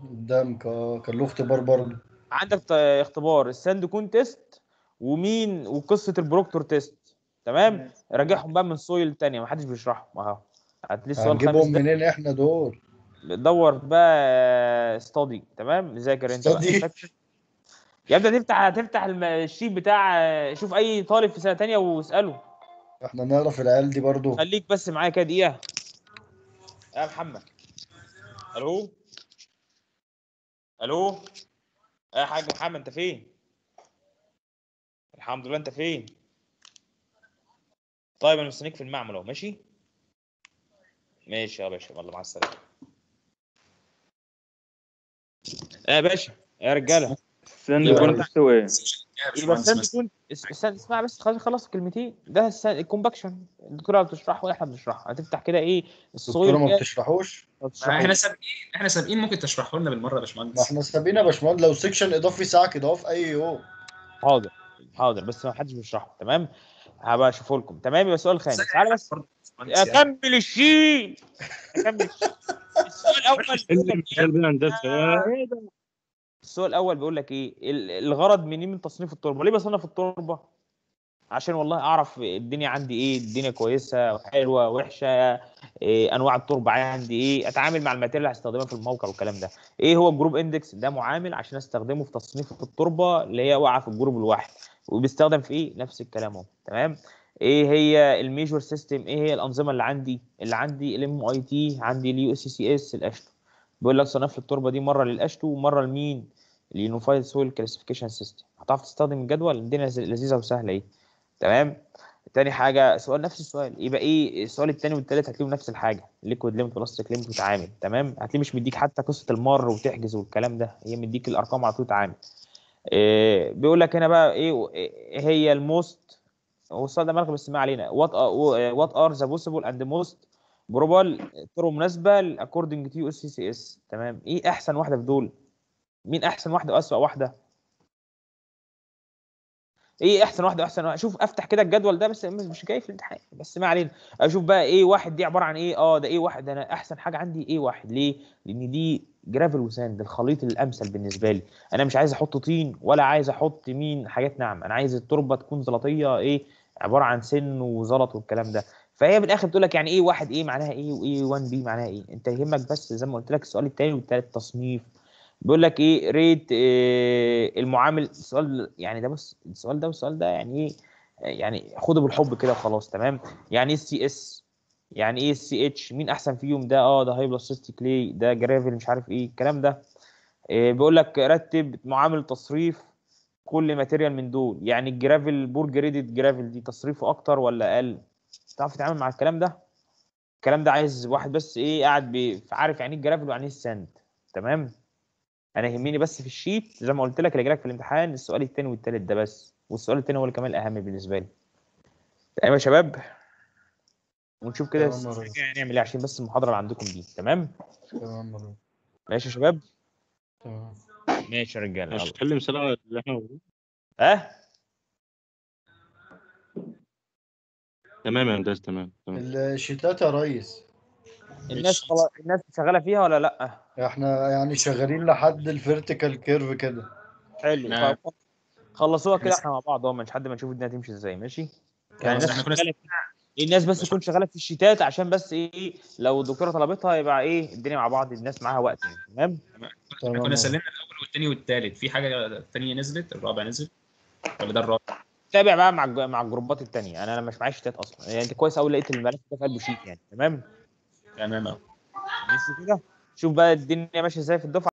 قدامك آه كان له اختبار برضه عندك اختبار ال sand cone test ومين وقصة ال Proctor test تمام؟ راجعهم بقى من soil تانية ما حدش بيشرحهم. أهو. هات لي السؤال الخامس هنجيبهم منين إحنا دول؟ دور بقى استادي تمام؟ ذاكر أنت بقى. يا ابني تفتح هتفتح الشيت بتاع شوف أي طالب في سنة تانية واسأله. إحنا نعرف العيال دي برضه خليك بس معايا كده دقيقة. يا محمد. ألو؟ ألو؟ يا حاج محمد انت فين؟ الحمد لله انت فين؟ طيب أنا مستنيك في المعمل اهو ماشي؟ ماشي يا باشا يلا مع السلامة. يا باشا؟ يا رجالة؟ السند يبقى كنت تسوي إيه؟ يا يبقى باشمهندس. السند مثلا يكون اس- السند اسمع بس خلاص خلص الكلمتين ده السند الكومباكشن. الدكتوره بتشرحه وإحنا بنشرحه هتفتح كده إيه؟ الصويل الدكتوره ما كده. بتشرحوش. إحنا سابقين إحنا سابقين. ممكن تشرحه لنا بالمرة يا باشمهندس. إحنا سابقين يا باشمهندس. لو سيكشن إضافي ساعة كده في أي يوم. حاضر. حاضر. بس ما حدش بيشرحه. تمام؟ هبقى أشوفه لكم. تمام؟ يبقى السؤال الخامس. تعالى بس. أكمل الشيء. أكمل الشيء. السؤال الأول. إيه؟ السؤال الأول بيقول لك إيه؟ ال- الغرض مني من تصنيف التربة. ليه بصنف التربة؟ عشان والله أعرف الدنيا عندي إيه؟ الدنيا كويسة حلوة وحشة إيه أنواع التربة عندي إيه؟ أتعامل مع ال material اللي هستخدمها في الموقع والكلام ده. إيه هو ال group index؟ ده معامل عشان أستخدمه في تصنيف التربة اللي هي واقعة في ال group الواحد. وبيستخدم في إيه؟ نفس الكلام أهو. تمام؟ إيه هي ال major system إيه هي الأنظمة اللي عندي؟ اللي عندي ال MIT عندي ال USCS ال AASHTO بيقول لك صنف التربة دي مرة لل AASHTO ومرة لمين؟ ال unified soil classification system. هتعرف تستخدم الجدول؟ الدنيا لذ- لذيذة وسهلة إيه تمام؟ تاني حاجة سؤال نفس السؤال. يبقى إيه؟ السؤال التاني والتالت هتلاقيهم نفس الحاجة. liquid limit plastic limit وتعامل تمام؟ هتلاقيه مش مديك حتى قصة المر وتحجز والكلام ده. هي مديك الأرقام على طول تعامل إيه بيقول لك هنا بقى إيه؟ هي ال most هو السؤال ده ملغي بس ما علينا. what are the possible and most probable طرق مناسبه according to USCS تمام؟ إيه أحسن واحدة في دول؟ مين أحسن واحدة وأسوأ واحدة؟ إيه أحسن واحدة احسن واحدة؟ أشوف أفتح كده الجدول ده بس مش جاي في الامتحان. بس ما علينا. أشوف بقى A واحد دي عبارة عن إيه؟ آه ده A واحد؟ ده أنا أحسن حاجة عندي A واحد؟ ليه؟ لأن دي جرافل وساند الخليط الأمثل بالنسبة لي. أنا مش عايز أحط طين ولا عايز أحط مين حاجات ناعمه أنا عايز التربة تكون زلطية إيه؟ عبارة عن سن وزلط والكلام ده. فهي بالاخر بتقول لك يعني إيه واحد إيه معناها إيه وإيه 1 بي معناها إيه؟ أنت يهمك بس زي ما قلت لك السؤال الثاني والثالث تصنيف. بيقول لك إيه ريت إيه المعامل. السؤال يعني ده بص السؤال ده والسؤال ده يعني إيه؟ يعني خده بالحب كده وخلاص تمام؟ يعني إيه ال CS يعني إيه ال CH مين أحسن فيهم؟ ده آه ده high plastic clay ده gravel مش عارف إيه الكلام ده. إيه بيقول لك رتب معامل تصريف كل material من دول. يعني ال gravel poor graded gravel دي تصريفه أكتر ولا أقل؟ تعرف تتعامل مع الكلام ده؟ الكلام ده عايز واحد بس إيه قاعد بي- عارف يعني إيه ال gravel ويعني إيه ال sand تمام؟ أنا يهمني بس في ال sheet زي ما قلت لك اللي جالك في الامتحان السؤال الثاني والثالث ده بس والسؤال الثاني هو اللي كمان الأهم بالنسبة لي. تمام يا شباب ونشوف كده هنعمل إيه عشان بس المحاضرة اللي عندكم دي تمام؟ تمام. ماشي يا شباب؟ تمام. ماشي يا رجالة مش تحل مثال على اللي إحنا ها؟ تمام يا هندسة تمام تمام. الشيتات يا ريس. الناس خلاص الناس شغالة فيها ولا لأ؟ إحنا يعني شغالين لحد ال vertical curve كده. حلو. نعم. خلصوها كده إحنا مع بعض اهو مش لحد ما نشوف الدنيا تمشي إزاي ماشي؟ يعني الناس كنا فيها- الناس بس تكون شغالة في الشتات عشان بس إيه لو الدكتورة طلبتها يبقى إيه الدنيا مع بعض الناس معاها وقت يعني تمام؟ كنا سلمنا الأول والثاني والثالث في حاجة ثانية نزلت؟ الرابع نزل؟ ولا ده الرابع؟ تابع بقى مع مع الجروبات التانية. أنا مش معايا شتات أصلا. يعني أنت كويس قوي لقيت الملف ده في قلبه شيت يعني تمام؟ تمام. ماشي كده. شوف بقى الدنيا ماشية إزاي في الدفعة.